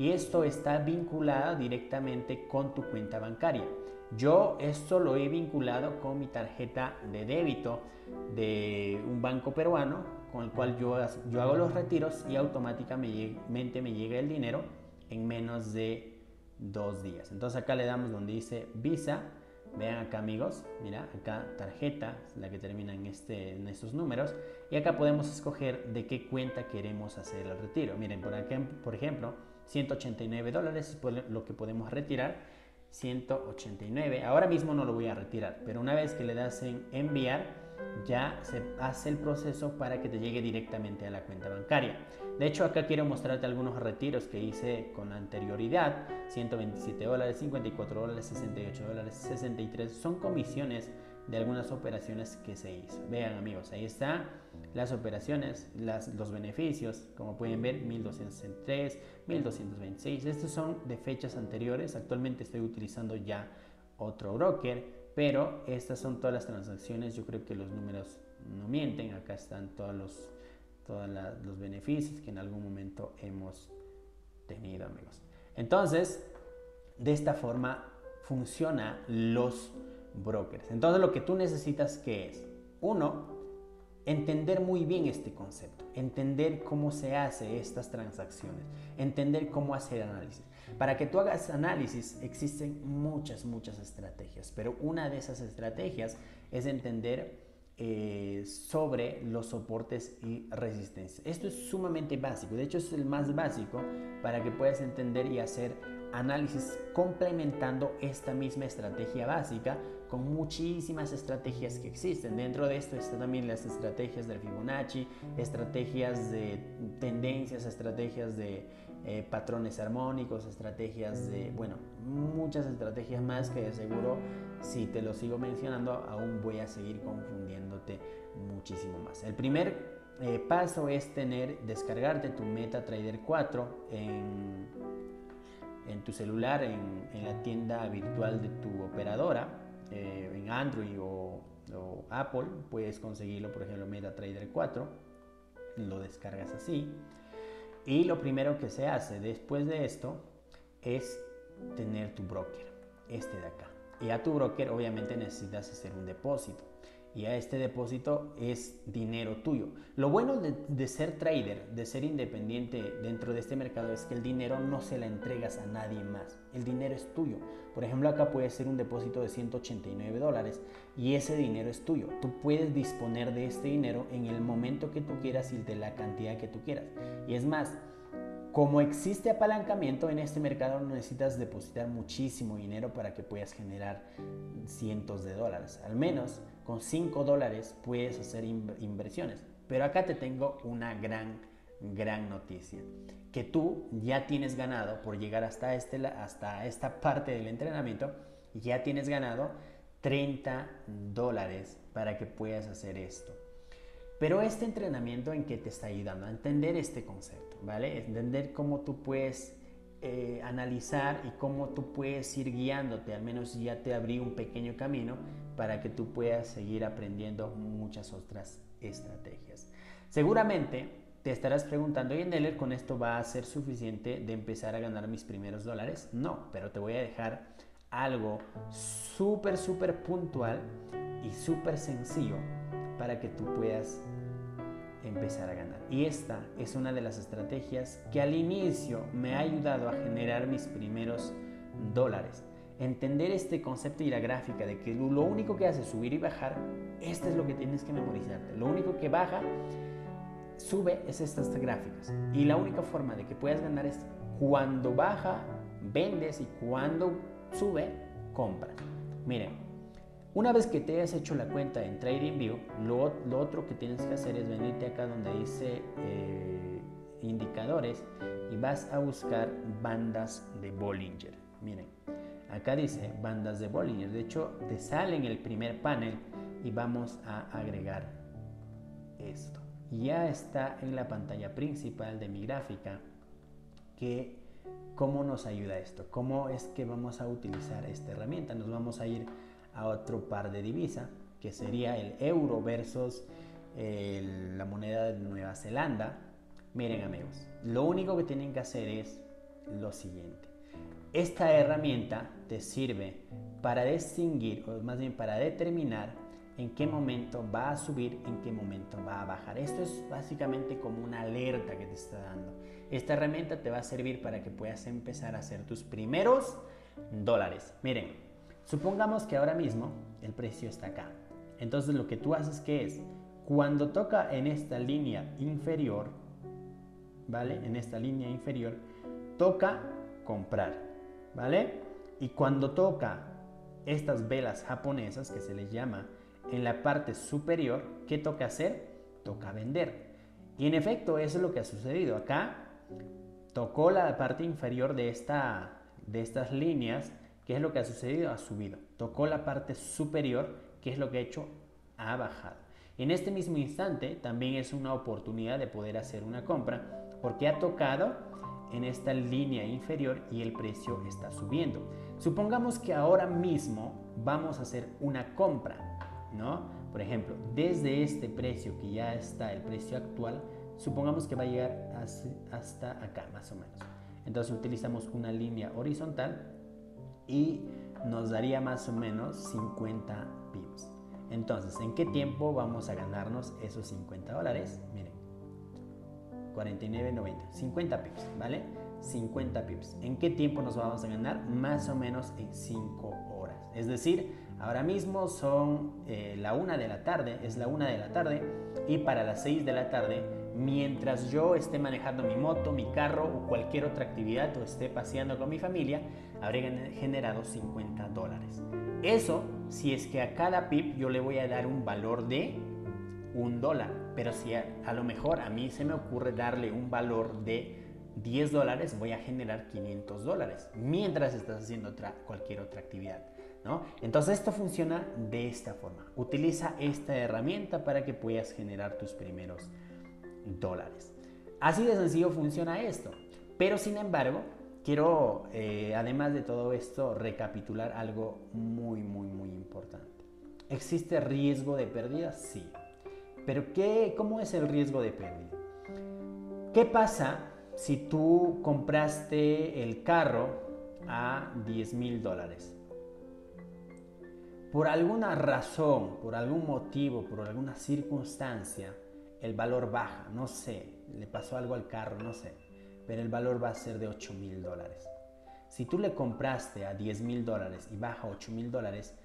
y esto está vinculado directamente con tu cuenta bancaria. Yo esto lo he vinculado con mi tarjeta de débito de un banco peruano con el cual yo, yo hago los retiros y automáticamente me llega el dinero en menos de dos días. Entonces acá le damos donde dice Visa. Vean acá amigos, mira, acá tarjeta, la que termina en, este, en estos números. Y acá podemos escoger de qué cuenta queremos hacer el retiro. Miren, por, acá, por ejemplo, 189 dólares es lo que podemos retirar 189. Ahora mismo no lo voy a retirar, pero una vez que le das en enviar, ya se hace el proceso para que te llegue directamente a la cuenta bancaria. De hecho, acá quiero mostrarte algunos retiros que hice con anterioridad. 127 dólares, 54 dólares, 68 dólares, 63. Son comisiones de algunas operaciones que se hizo. Vean amigos, ahí está las operaciones, los beneficios, como pueden ver, 1263, 1226. Estos son de fechas anteriores. Actualmente estoy utilizando ya otro broker, pero estas son todas las transacciones. Yo creo que los números no mienten. Acá están todos los, todos los beneficios que en algún momento hemos tenido, amigos. Entonces, de esta forma funciona los brokers. Entonces, lo que tú necesitas que es, uno, entender muy bien este concepto, entender cómo se hace estas transacciones, entender cómo hacer análisis. Para que tú hagas análisis existen muchas, muchas estrategias, pero una de esas estrategias es entender eh, sobre los soportes y resistencias. Esto es sumamente básico, de hecho es el más básico para que puedas entender y hacer análisis complementando esta misma estrategia básica con muchísimas estrategias que existen. Dentro de esto están también las estrategias del Fibonacci, estrategias de tendencias, estrategias de eh, patrones armónicos, estrategias de, bueno, muchas estrategias más que de seguro si te lo sigo mencionando aún voy a seguir confundiéndote muchísimo más. El primer eh, paso es tener, descargarte tu MetaTrader 4 en, en tu celular, en, la tienda virtual de tu operadora eh, en Android o, o, Apple, puedes conseguirlo, por ejemplo, MetaTrader 4. Lo descargas así. Y lo primero que se hace después de esto es tener tu broker, este de acá. Y a tu broker obviamente necesitas hacer un depósito y a este depósito es dinero tuyo. Lo bueno de, ser trader, de ser independiente dentro de este mercado es que el dinero no se la entregas a nadie más. El dinero es tuyo. Por ejemplo, acá puede ser un depósito de 189 dólares y ese dinero es tuyo. Tú puedes disponer de este dinero en el momento que tú quieras y de la cantidad que tú quieras. Y es más, como existe apalancamiento en este mercado, no necesitas depositar muchísimo dinero para que puedas generar cientos de dólares. Al menos con 5 dólares puedes hacer inversiones. Pero acá te tengo una gran, gran noticia. Que tú ya tienes ganado, por llegar hasta, este, hasta esta parte del entrenamiento, ya tienes ganado 30 dólares para que puedas hacer esto. Pero este entrenamiento en que te está ayudando a entender este concepto, ¿vale? Entender cómo tú puedes eh, analizar y cómo tú puedes ir guiándote, al menos ya te abrí un pequeño camino para que tú puedas seguir aprendiendo muchas otras estrategias. Seguramente te estarás preguntando, ¿y Neller con esto va a ser suficiente de empezar a ganar mis primeros dólares? No, pero te voy a dejar algo súper, súper puntual y súper sencillo para que tú puedas empezar a ganar. Y esta es una de las estrategias que al inicio me ha ayudado a generar mis primeros dólares. Entender este concepto y la gráfica de que lo único que hace subir y bajar, esto es lo que tienes que memorizarte. Lo único que baja, sube es estas gráficas. Y la única forma de que puedas ganar es cuando baja, vendes y cuando sube, compras. Miren, una vez que te hayas hecho la cuenta en TradingView, lo, lo otro que tienes que hacer es venirte acá donde dice eh, indicadores y vas a buscar bandas de Bollinger. Miren, acá dice bandas de Bollinger. De hecho, te sale en el primer panel y vamos a agregar esto. Ya está en la pantalla principal de mi gráfica que cómo nos ayuda esto, cómo es que vamos a utilizar esta herramienta. Nos vamos a ir a otro par de divisa, que sería el euro versus la moneda de Nueva Zelanda. Miren amigos, lo único que tienen que hacer es lo siguiente. Esta herramienta te sirve para distinguir, o más bien para determinar en qué momento va a subir, en qué momento va a bajar. Esto es básicamente como una alerta que te está dando. Esta herramienta te va a servir para que puedas empezar a hacer tus primeros dólares. Miren, Supongamos que ahora mismo el precio está acá. Entonces lo que tú haces que es, cuando toca en esta línea inferior, ¿vale? En esta línea inferior, toca comprar, ¿vale? Y cuando toca estas velas japonesas, que se les llama, en la parte superior, ¿qué toca hacer? Toca vender. Y en efecto, eso es lo que ha sucedido. Acá tocó la parte inferior de, esta, de estas líneas ¿Qué es lo que ha sucedido? Ha subido. Tocó la parte superior, ¿qué es lo que ha hecho? Ha bajado. En este mismo instante también es una oportunidad de poder hacer una compra porque ha tocado en esta línea inferior y el precio está subiendo. Supongamos que ahora mismo vamos a hacer una compra, ¿no? Por ejemplo, desde este precio que ya está el precio actual, supongamos que va a llegar hasta acá más o menos. Entonces utilizamos una línea horizontal y nos daría más o menos 50 pips. Entonces, ¿en qué tiempo vamos a ganarnos esos 50 dólares? Miren, 49.90, 50 pips, ¿vale? 50 pips. ¿En qué tiempo nos vamos a ganar? Más o menos en 5 horas. Es decir, ahora mismo son eh, la 1 de la tarde, es la 1 de la tarde y para las 6 de la tarde mientras yo esté manejando mi moto, mi carro o cualquier otra actividad o esté paseando con mi familia, habré generado 50 dólares. Eso si es que a cada pip yo le voy a dar un valor de un dólar. Pero si a, lo mejor a mí se me ocurre darle un valor de 10 dólares, voy a generar 500 dólares mientras estás haciendo otra, cualquier otra actividad. ¿no? Entonces esto funciona de esta forma. Utiliza esta herramienta para que puedas generar tus primeros dólares. Así de sencillo funciona esto. Pero sin embargo, quiero, eh, además de todo esto, recapitular algo muy, muy, muy importante. ¿Existe riesgo de pérdida? Sí. Pero ¿qué, ¿cómo es el riesgo de pérdida? ¿Qué pasa si tú compraste el carro a 10 mil dólares? Por alguna razón, por algún motivo, por alguna circunstancia, el valor baja, no sé, le pasó algo al carro, no sé, pero el valor va a ser de 8 mil dólares. Si tú le compraste a 10 mil dólares y baja 8 mil dólares,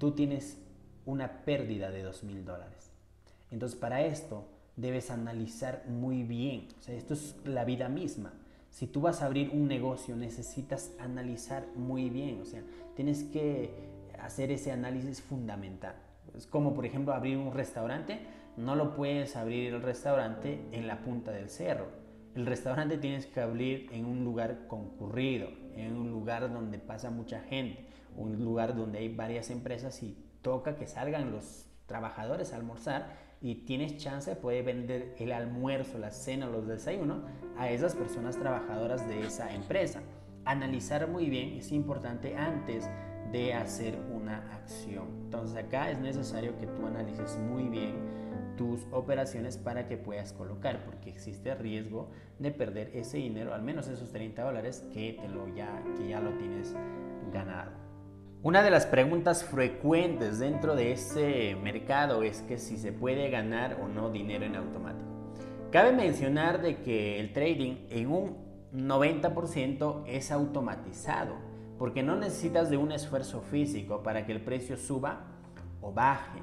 tú tienes una pérdida de 2 mil dólares. Entonces para esto debes analizar muy bien, o sea, esto es la vida misma. Si tú vas a abrir un negocio necesitas analizar muy bien, o sea, tienes que hacer ese análisis fundamental. Es como por ejemplo abrir un restaurante, no lo puedes abrir el restaurante en la punta del cerro. El restaurante tienes que abrir en un lugar concurrido, en un lugar donde pasa mucha gente, un lugar donde hay varias empresas y toca que salgan los trabajadores a almorzar y tienes chance, puede vender el almuerzo, la cena, los desayunos a esas personas trabajadoras de esa empresa. Analizar muy bien es importante antes de hacer una acción. Entonces acá es necesario que tú analices muy bien tus operaciones para que puedas colocar, porque existe riesgo de perder ese dinero, al menos esos 30 dólares que, te lo ya, que ya lo tienes ganado. Una de las preguntas frecuentes dentro de ese mercado es que si se puede ganar o no dinero en automático. Cabe mencionar de que el trading en un 90% es automatizado porque no necesitas de un esfuerzo físico para que el precio suba o baje.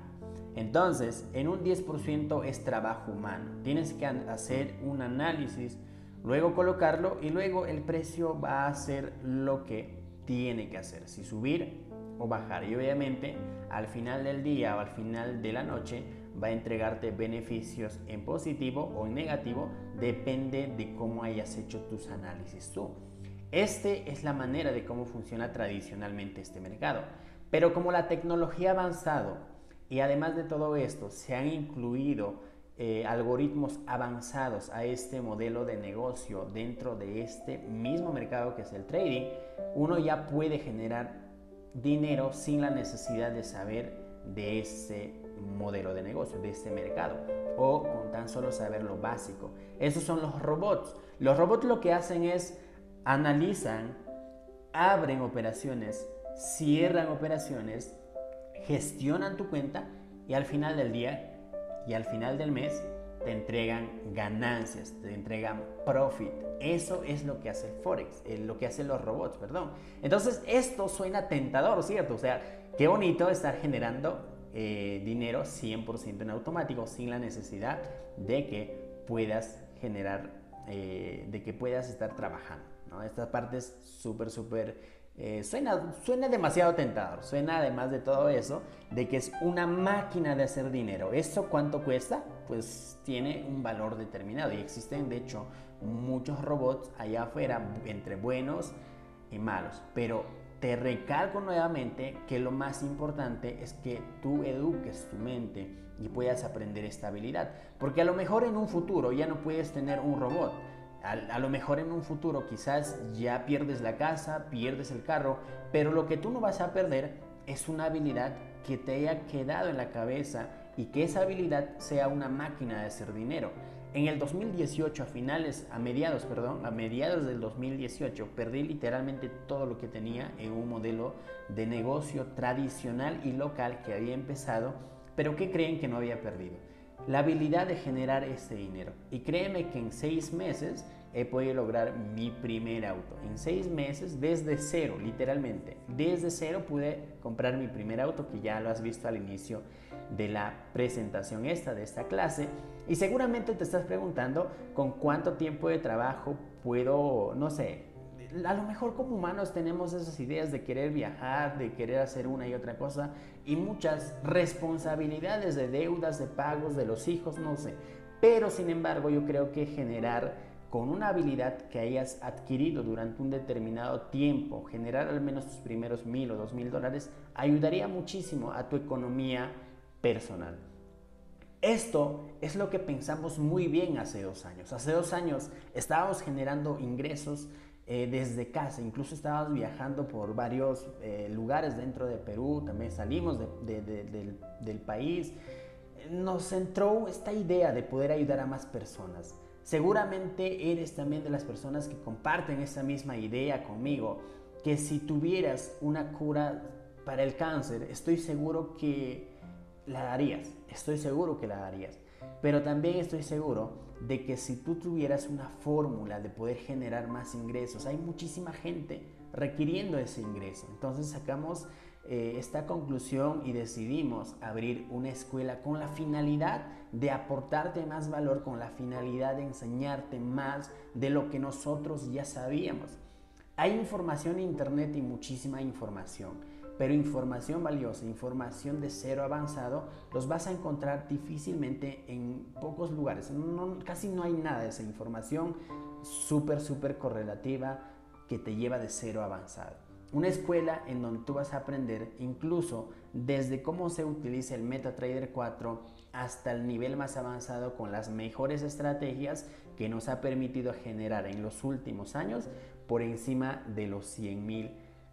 Entonces, en un 10% es trabajo humano. Tienes que hacer un análisis, luego colocarlo y luego el precio va a hacer lo que tiene que hacer, si subir bajar. Y obviamente al final del día o al final de la noche va a entregarte beneficios en positivo o en negativo, depende de cómo hayas hecho tus análisis tú. Este es la manera de cómo funciona tradicionalmente este mercado. Pero como la tecnología ha avanzado y además de todo esto se han incluido eh, algoritmos avanzados a este modelo de negocio dentro de este mismo mercado que es el trading, uno ya puede generar dinero sin la necesidad de saber de ese modelo de negocio, de este mercado, o con tan solo saber lo básico. Esos son los robots. Los robots lo que hacen es analizan, abren operaciones, cierran operaciones, gestionan tu cuenta y al final del día y al final del mes te entregan ganancias, te entregan profit. Eso es lo que hace el Forex, lo que hacen los robots, perdón. Entonces, esto suena tentador, ¿cierto? O sea, qué bonito estar generando eh, dinero 100% en automático sin la necesidad de que puedas generar, eh, de que puedas estar trabajando. Esta parte es súper, súper... Eh, suena, suena demasiado tentador, suena además de todo eso, de que es una máquina de hacer dinero. ¿Eso cuánto cuesta? Pues tiene un valor determinado y existen de hecho muchos robots allá afuera entre buenos y malos. Pero te recalco nuevamente que lo más importante es que tú eduques tu mente y puedas aprender esta habilidad. Porque a lo mejor en un futuro ya no puedes tener un robot a, lo mejor en un futuro quizás ya pierdes la casa, pierdes el carro, pero lo que tú no vas a perder es una habilidad que te haya quedado en la cabeza y que esa habilidad sea una máquina de hacer dinero. En el 2018, a finales, a mediados, perdón, a mediados del 2018, perdí literalmente todo lo que tenía en un modelo de negocio tradicional y local que había empezado, pero que creen que no había perdido la habilidad de generar ese dinero. Y créeme que en seis meses he podido lograr mi primer auto. En seis meses, desde cero, literalmente, desde cero pude comprar mi primer auto, que ya lo has visto al inicio de la presentación esta, de esta clase. Y seguramente te estás preguntando con cuánto tiempo de trabajo puedo, no sé, a lo mejor como humanos tenemos esas ideas de querer viajar, de querer hacer una y otra cosa y muchas responsabilidades de deudas, de pagos, de los hijos, no sé. Pero sin embargo yo creo que generar con una habilidad que hayas adquirido durante un determinado tiempo, generar al menos tus primeros mil o dos mil dólares, ayudaría muchísimo a tu economía personal. Esto es lo que pensamos muy bien hace dos años. Hace dos años estábamos generando ingresos eh, desde casa. Incluso estábamos viajando por varios eh, lugares dentro de Perú, también salimos del, país. Nos entró esta idea de poder ayudar a más personas. Seguramente eres también de las personas que comparten esa misma idea conmigo, que si tuvieras una cura para el cáncer, estoy seguro que la darías, estoy seguro que la darías. Pero también estoy seguro de que si tú tuvieras una fórmula de poder generar más ingresos, hay muchísima gente requiriendo ese ingreso. Entonces sacamos eh, esta conclusión y decidimos abrir una escuela con la finalidad de aportarte más valor, con la finalidad de enseñarte más de lo que nosotros ya sabíamos. Hay información en Internet y muchísima información, pero información valiosa, información de cero avanzado, los vas a encontrar difícilmente en pocos lugares. casi no hay nada de esa información súper, súper correlativa que te lleva de cero avanzado. Una escuela en donde tú vas a aprender incluso desde cómo se utiliza el MetaTrader 4 hasta el nivel más avanzado con las mejores estrategias que nos ha permitido generar en los últimos años por encima de los 100 mil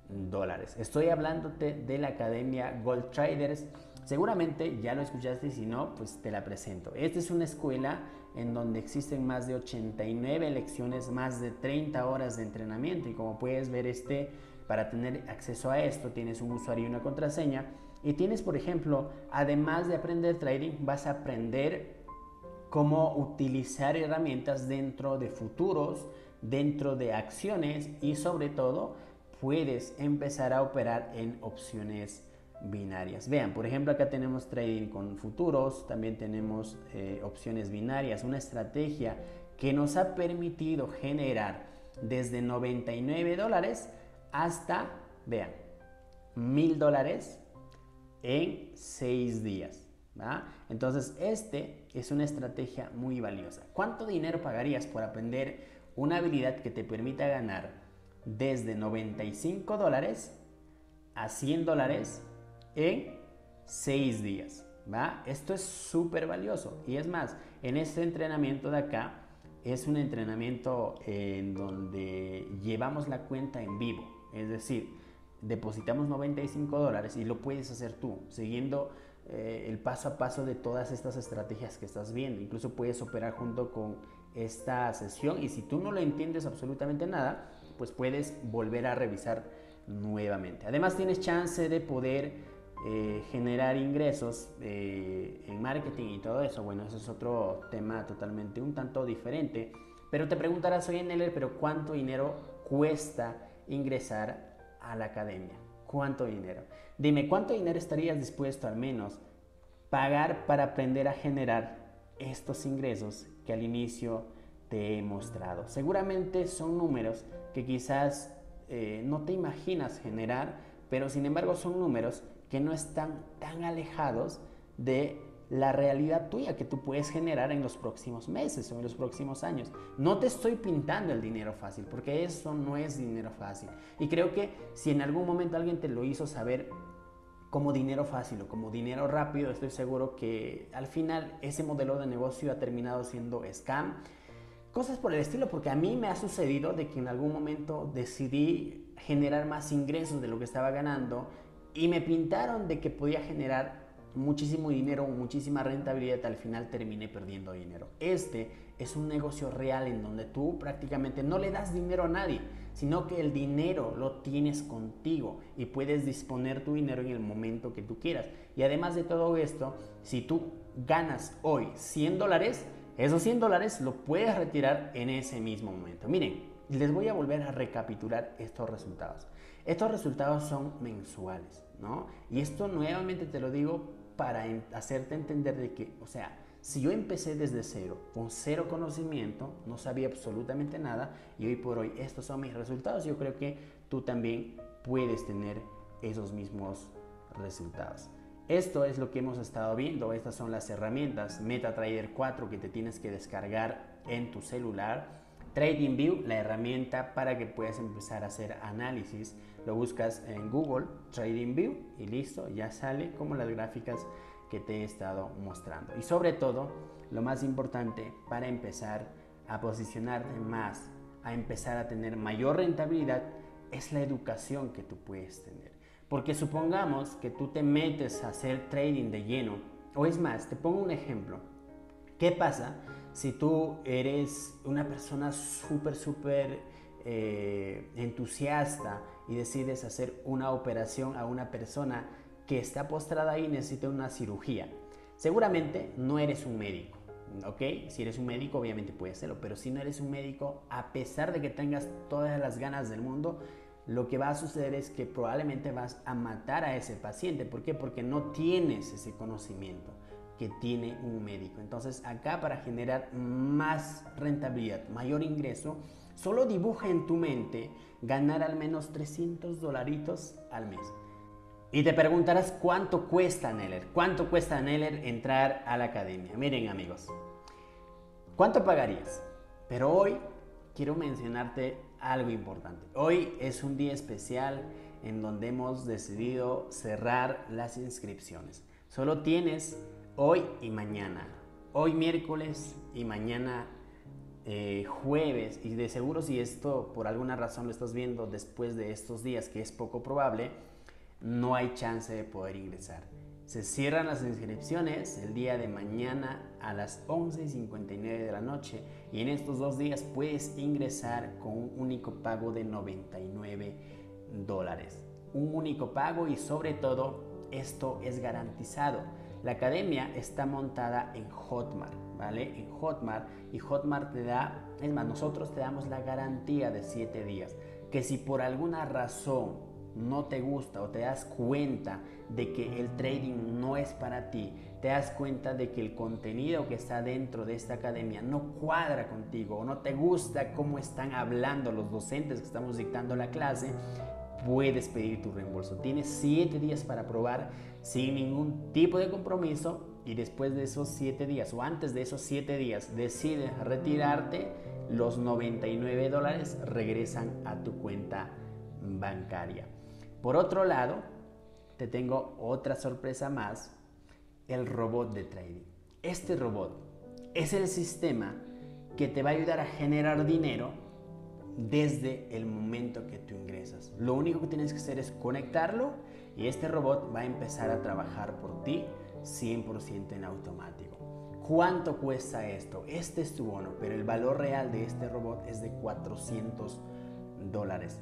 dólares. Estoy hablándote de la Academia Gold Traders. Seguramente ya lo escuchaste si no, pues te la presento. Esta es una escuela en donde existen más de 89 lecciones, más de 30 horas de entrenamiento y como puedes ver este para tener acceso a esto tienes un usuario y una contraseña y tienes, por ejemplo, además de aprender trading, vas a aprender cómo utilizar herramientas dentro de futuros, dentro de acciones y sobre todo puedes empezar a operar en opciones binarias. Vean, por ejemplo, acá tenemos trading con futuros, también tenemos eh, opciones binarias, una estrategia que nos ha permitido generar desde 99 dólares hasta, vean, mil dólares en seis días. Entonces, este es una estrategia muy valiosa. ¿Cuánto dinero pagarías por aprender una habilidad que te permita ganar desde 95 dólares a 100 dólares en seis días? ¿va? Esto es súper valioso. Y es más, en este entrenamiento de acá, es un entrenamiento en donde llevamos la cuenta en vivo. Es decir, depositamos 95 dólares y lo puedes hacer tú, siguiendo eh, el paso a paso de todas estas estrategias que estás viendo. Incluso puedes operar junto con esta sesión y si tú no lo entiendes absolutamente nada, pues puedes volver a revisar nuevamente. Además tienes chance de poder eh, generar ingresos eh, en marketing y todo eso. Bueno, eso es otro tema totalmente un tanto diferente. Pero te preguntarás, oye Neller, pero ¿cuánto dinero cuesta ingresar a la academia. ¿Cuánto dinero? Dime, ¿cuánto dinero estarías dispuesto al menos pagar para aprender a generar estos ingresos que al inicio te he mostrado? Seguramente son números que quizás eh, no te imaginas generar, pero sin embargo son números que no están tan alejados de la realidad tuya que tú puedes generar en los próximos meses o en los próximos años. No te estoy pintando el dinero fácil, porque eso no es dinero fácil. Y creo que si en algún momento alguien te lo hizo saber como dinero fácil o como dinero rápido, estoy seguro que al final ese modelo de negocio ha terminado siendo scam. Cosas por el estilo, porque a mí me ha sucedido de que en algún momento decidí generar más ingresos de lo que estaba ganando y me pintaron de que podía generar muchísimo dinero, muchísima rentabilidad, al final terminé perdiendo dinero. Este es un negocio real en donde tú prácticamente no le das dinero a nadie, sino que el dinero lo tienes contigo y puedes disponer tu dinero en el momento que tú quieras. Y además de todo esto, si tú ganas hoy 100 dólares, esos 100 dólares lo puedes retirar en ese mismo momento. Miren, les voy a volver a recapitular estos resultados. Estos resultados son mensuales, ¿no? Y esto nuevamente te lo digo para hacerte entender de que, o sea, si yo empecé desde cero, con cero conocimiento, no sabía absolutamente nada y hoy por hoy estos son mis resultados, yo creo que tú también puedes tener esos mismos resultados. Esto es lo que hemos estado viendo, estas son las herramientas MetaTrader 4 que te tienes que descargar en tu celular TradingView, la herramienta para que puedas empezar a hacer análisis. Lo buscas en Google, TradingView, y listo, ya sale como las gráficas que te he estado mostrando. Y sobre todo, lo más importante para empezar a posicionarte más a empezar a tener mayor rentabilidad es la educación que tú puedes tener. Porque supongamos que tú te metes a hacer trading de lleno, o es más, te pongo un ejemplo. ¿Qué pasa si tú eres una persona súper, súper eh, entusiasta y decides hacer una operación a una persona que está postrada y necesita una cirugía? Seguramente no eres un médico. ¿ok? Si eres un médico, obviamente puedes hacerlo, pero si no eres un médico, a pesar de que tengas todas las ganas del mundo, lo que va a suceder es que probablemente vas a matar a ese paciente. ¿Por qué? Porque no tienes ese conocimiento que tiene un médico. Entonces acá para generar más rentabilidad, mayor ingreso, solo dibuja en tu mente ganar al menos 300 dolaritos al mes. Y te preguntarás cuánto cuesta Neller, cuánto cuesta Neller entrar a la academia. Miren amigos, ¿cuánto pagarías? Pero hoy quiero mencionarte algo importante. Hoy es un día especial en donde hemos decidido cerrar las inscripciones. Solo tienes hoy y mañana. Hoy miércoles y mañana eh, jueves. Y de seguro si esto por alguna razón lo estás viendo después de estos días, que es poco probable, no hay chance de poder ingresar. Se cierran las inscripciones el día de mañana a las 11.59 de la noche y en estos dos días puedes ingresar con un único pago de 99 dólares. Un único pago y sobre todo esto es garantizado. La academia está montada en Hotmart, ¿vale? En Hotmart y Hotmart te da, es más, nosotros te damos la garantía de 7 días, que si por alguna razón no te gusta o te das cuenta de que el trading no es para ti, te das cuenta de que el contenido que está dentro de esta academia no cuadra contigo o no te gusta cómo están hablando los docentes que estamos dictando la clase, puedes pedir tu reembolso. Tienes 7 días para probar sin ningún tipo de compromiso y después de esos 7 días o antes de esos 7 días decides retirarte, los 99 dólares regresan a tu cuenta bancaria. Por otro lado, te tengo otra sorpresa más, el robot de trading. Este robot es el sistema que te va a ayudar a generar dinero desde el momento que tú ingresas. Lo único que tienes que hacer es conectarlo y este robot va a empezar a trabajar por ti 100% en automático. ¿Cuánto cuesta esto? Este es tu bono, pero el valor real de este robot es de 400 dólares.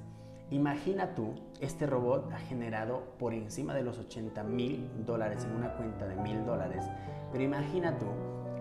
Imagina tú, este robot ha generado por encima de los 80 mil dólares en una cuenta de mil dólares, pero imagina tú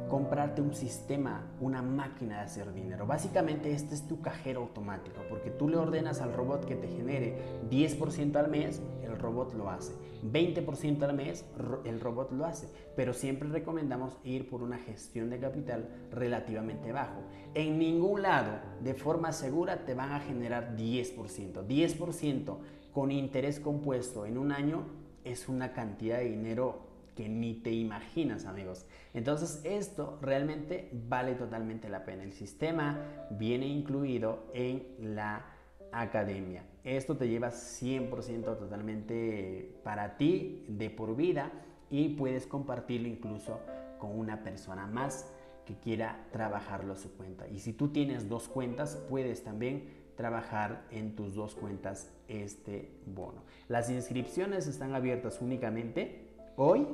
comprarte un sistema, una máquina de hacer dinero. Básicamente este es tu cajero automático, porque tú le ordenas al robot que te genere 10% al mes, el robot lo hace. 20% al mes, el robot lo hace. Pero siempre recomendamos ir por una gestión de capital relativamente bajo. En ningún lado, de forma segura, te van a generar 10%. 10% con interés compuesto en un año es una cantidad de dinero que ni te imaginas, amigos. Entonces, esto realmente vale totalmente la pena. El sistema viene incluido en la academia. Esto te lleva 100% totalmente para ti de por vida y puedes compartirlo incluso con una persona más que quiera trabajarlo a su cuenta. Y si tú tienes dos cuentas, puedes también trabajar en tus dos cuentas este bono. Las inscripciones están abiertas únicamente hoy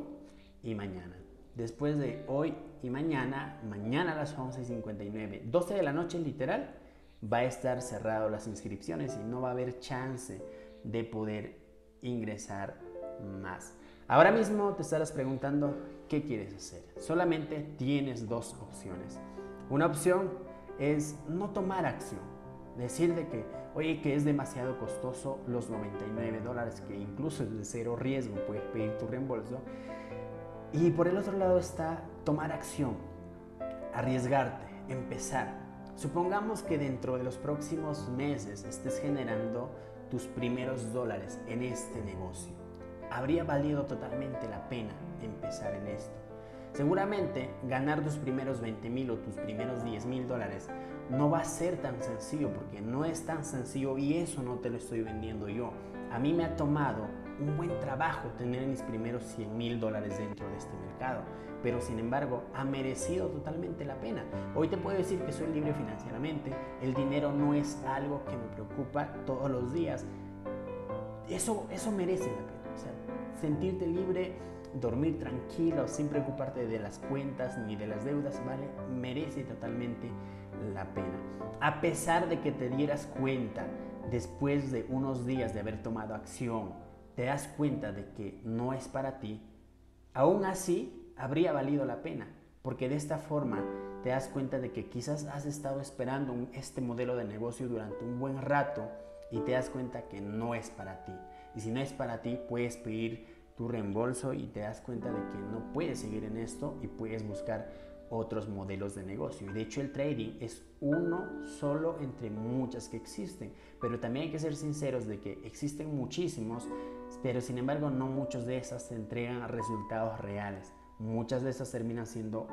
y mañana. Después de hoy y mañana, mañana a las 11.59, 12 de la noche literal, va a estar cerrado las inscripciones y no va a haber chance de poder ingresar más. Ahora mismo te estarás preguntando qué quieres hacer. Solamente tienes dos opciones. Una opción es no tomar acción. Decir de que, oye, que es demasiado costoso los 99 dólares, que incluso es de cero riesgo, puedes pedir tu reembolso. Y por el otro lado está tomar acción, arriesgarte, empezar. Supongamos que dentro de los próximos meses estés generando tus primeros dólares en este negocio. Habría valido totalmente la pena empezar en esto. Seguramente ganar tus primeros 20 mil o tus primeros 10 mil dólares no va a ser tan sencillo porque no es tan sencillo y eso no te lo estoy vendiendo yo. A mí me ha tomado un buen trabajo tener mis primeros 100 mil dólares dentro de este mercado. pero sin embargo ha merecido totalmente la pena. Hoy te puedo decir que soy libre financieramente, el dinero no es algo que me preocupa todos los días. Eso, eso merece la pena. O sea, sentirte libre, dormir tranquilo, sin preocuparte de las cuentas ni de las deudas, ¿vale? Merece totalmente la pena. A pesar de que te dieras cuenta después de unos días de haber tomado acción, te das cuenta de que no es para ti, aún así habría valido la pena, porque de esta forma te das cuenta de que quizás has estado esperando este modelo de negocio durante un buen rato y te das cuenta que no es para ti. Y si no es para ti, puedes pedir tu reembolso y te das cuenta de que no puedes seguir en esto y puedes buscar otros modelos de negocio. Y de hecho el trading es uno solo entre muchas que existen. Pero también hay que ser sinceros de que existen muchísimos, pero sin embargo no muchos de esas te entregan resultados reales. Muchas de esas terminan siendo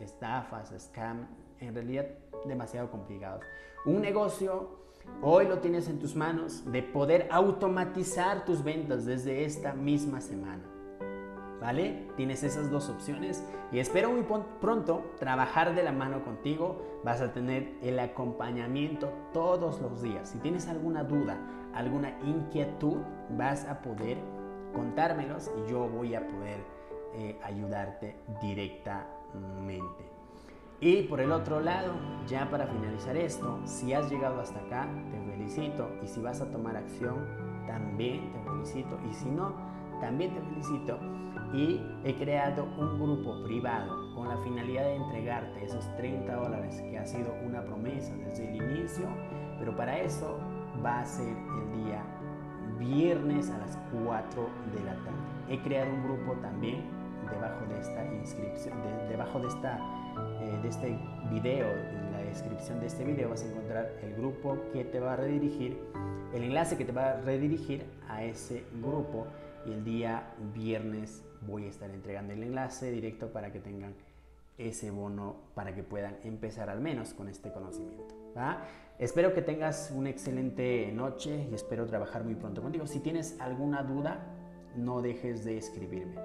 estafas, scam, en realidad demasiado complicados. Un negocio hoy lo tienes en tus manos de poder automatizar tus ventas desde esta misma semana. ¿Vale? Tienes esas dos opciones y espero muy pronto trabajar de la mano contigo. Vas a tener el acompañamiento todos los días. Si tienes alguna duda, alguna inquietud, vas a poder contármelos y yo voy a poder eh, ayudarte directamente. Y por el otro lado, ya para finalizar esto, si has llegado hasta acá, te felicito. Y si vas a tomar acción, también te felicito. Y si no, también te felicito y he creado un grupo privado con la finalidad de entregarte esos 30 dólares que ha sido una promesa desde el inicio, pero para eso va a ser el día viernes a las 4 de la tarde. He creado un grupo también debajo de esta inscripción, debajo de, esta, eh, de este video, en la descripción de este video vas a encontrar el grupo que te va a redirigir, el enlace que te va a redirigir a ese grupo y el día viernes voy a estar entregando el enlace directo para que tengan ese bono para que puedan empezar al menos con este conocimiento. Espero que tengas una excelente noche y espero trabajar muy pronto contigo. Si tienes alguna duda, no dejes de escribirme.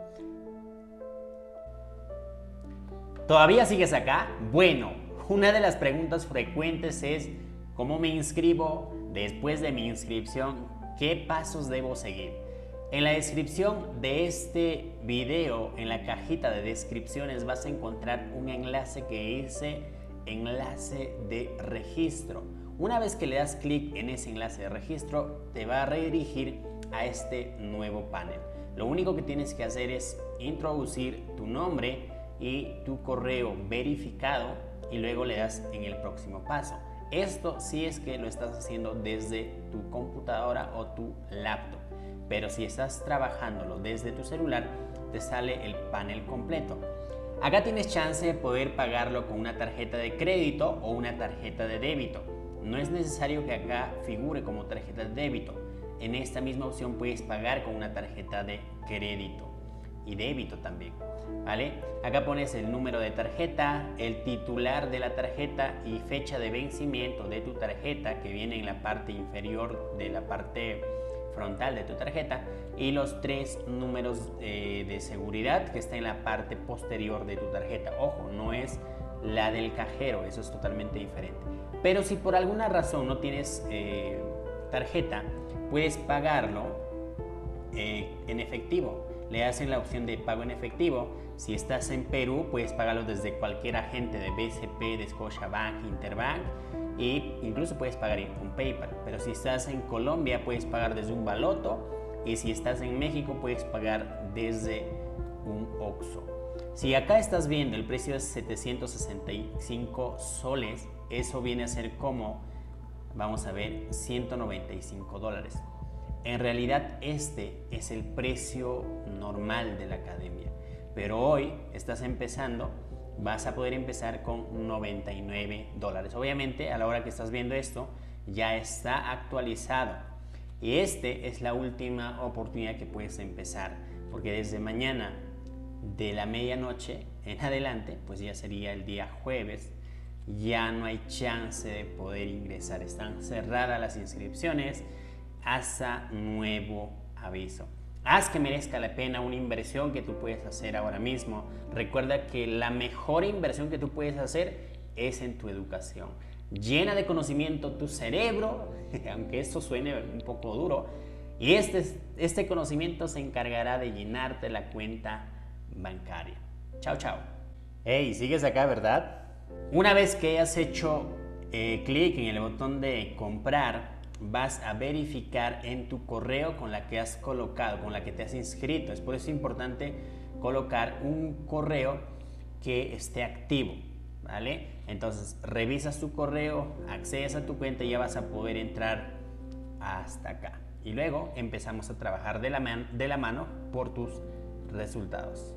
¿Todavía sigues acá? Bueno, una de las preguntas frecuentes es ¿cómo me inscribo? Después de mi inscripción, ¿qué pasos debo seguir? En la descripción de este video, en la cajita de descripciones, vas a encontrar un enlace que dice enlace de registro. Una vez que le das clic en ese enlace de registro, te va a redirigir a este nuevo panel. Lo único que tienes que hacer es introducir tu nombre y tu correo verificado y luego le das en el próximo paso. Esto si es que lo estás haciendo desde tu computadora o tu laptop pero si estás trabajándolo desde tu celular, te sale el panel completo. Acá tienes chance de poder pagarlo con una tarjeta de crédito o una tarjeta de débito. No es necesario que acá figure como tarjeta de débito. En esta misma opción puedes pagar con una tarjeta de crédito y débito también. ¿Vale? Acá pones el número de tarjeta, el titular de la tarjeta y fecha de vencimiento de tu tarjeta que viene en la parte inferior de la parte frontal de tu tarjeta y los tres números eh, de seguridad que está en la parte posterior de tu tarjeta. Ojo, no es la del cajero, eso es totalmente diferente. Pero si por alguna razón no tienes eh, tarjeta, puedes pagarlo eh, en efectivo. Le hacen la opción de pago en efectivo. Si estás en Perú, puedes pagarlo desde cualquier agente de BCP, de Scotiabank, Interbank y incluso puedes pagar con PayPal. Pero si estás en Colombia puedes pagar desde un baloto y si estás en México puedes pagar desde un OXO. Si acá estás viendo el precio es 765 soles, eso viene a ser como, vamos a ver, 195 dólares. En realidad este es el precio normal de la academia, pero hoy estás empezando vas a poder empezar con 99 dólares. Obviamente, a la hora que estás viendo esto, ya está actualizado. Y este es la última oportunidad que puedes empezar, porque desde mañana de la medianoche en adelante, pues ya sería el día jueves, ya no hay chance de poder ingresar. Están cerradas las inscripciones hasta nuevo aviso. Haz que merezca la pena una inversión que tú puedes hacer ahora mismo. Recuerda que la mejor inversión que tú puedes hacer es en tu educación. Llena de conocimiento tu cerebro, aunque esto suene un poco duro, y este, este conocimiento se encargará de llenarte la cuenta bancaria. Chao, chao. Hey, sigues acá, ¿verdad? Una vez que hayas hecho eh, clic en el botón de comprar, vas a verificar en tu correo con la que has colocado, con la que te has inscrito. Es por eso importante colocar un correo que esté activo, ¿vale? Entonces revisas tu correo, accedes a tu cuenta y ya vas a poder entrar hasta acá. Y luego empezamos a trabajar de la, de la mano por tus resultados.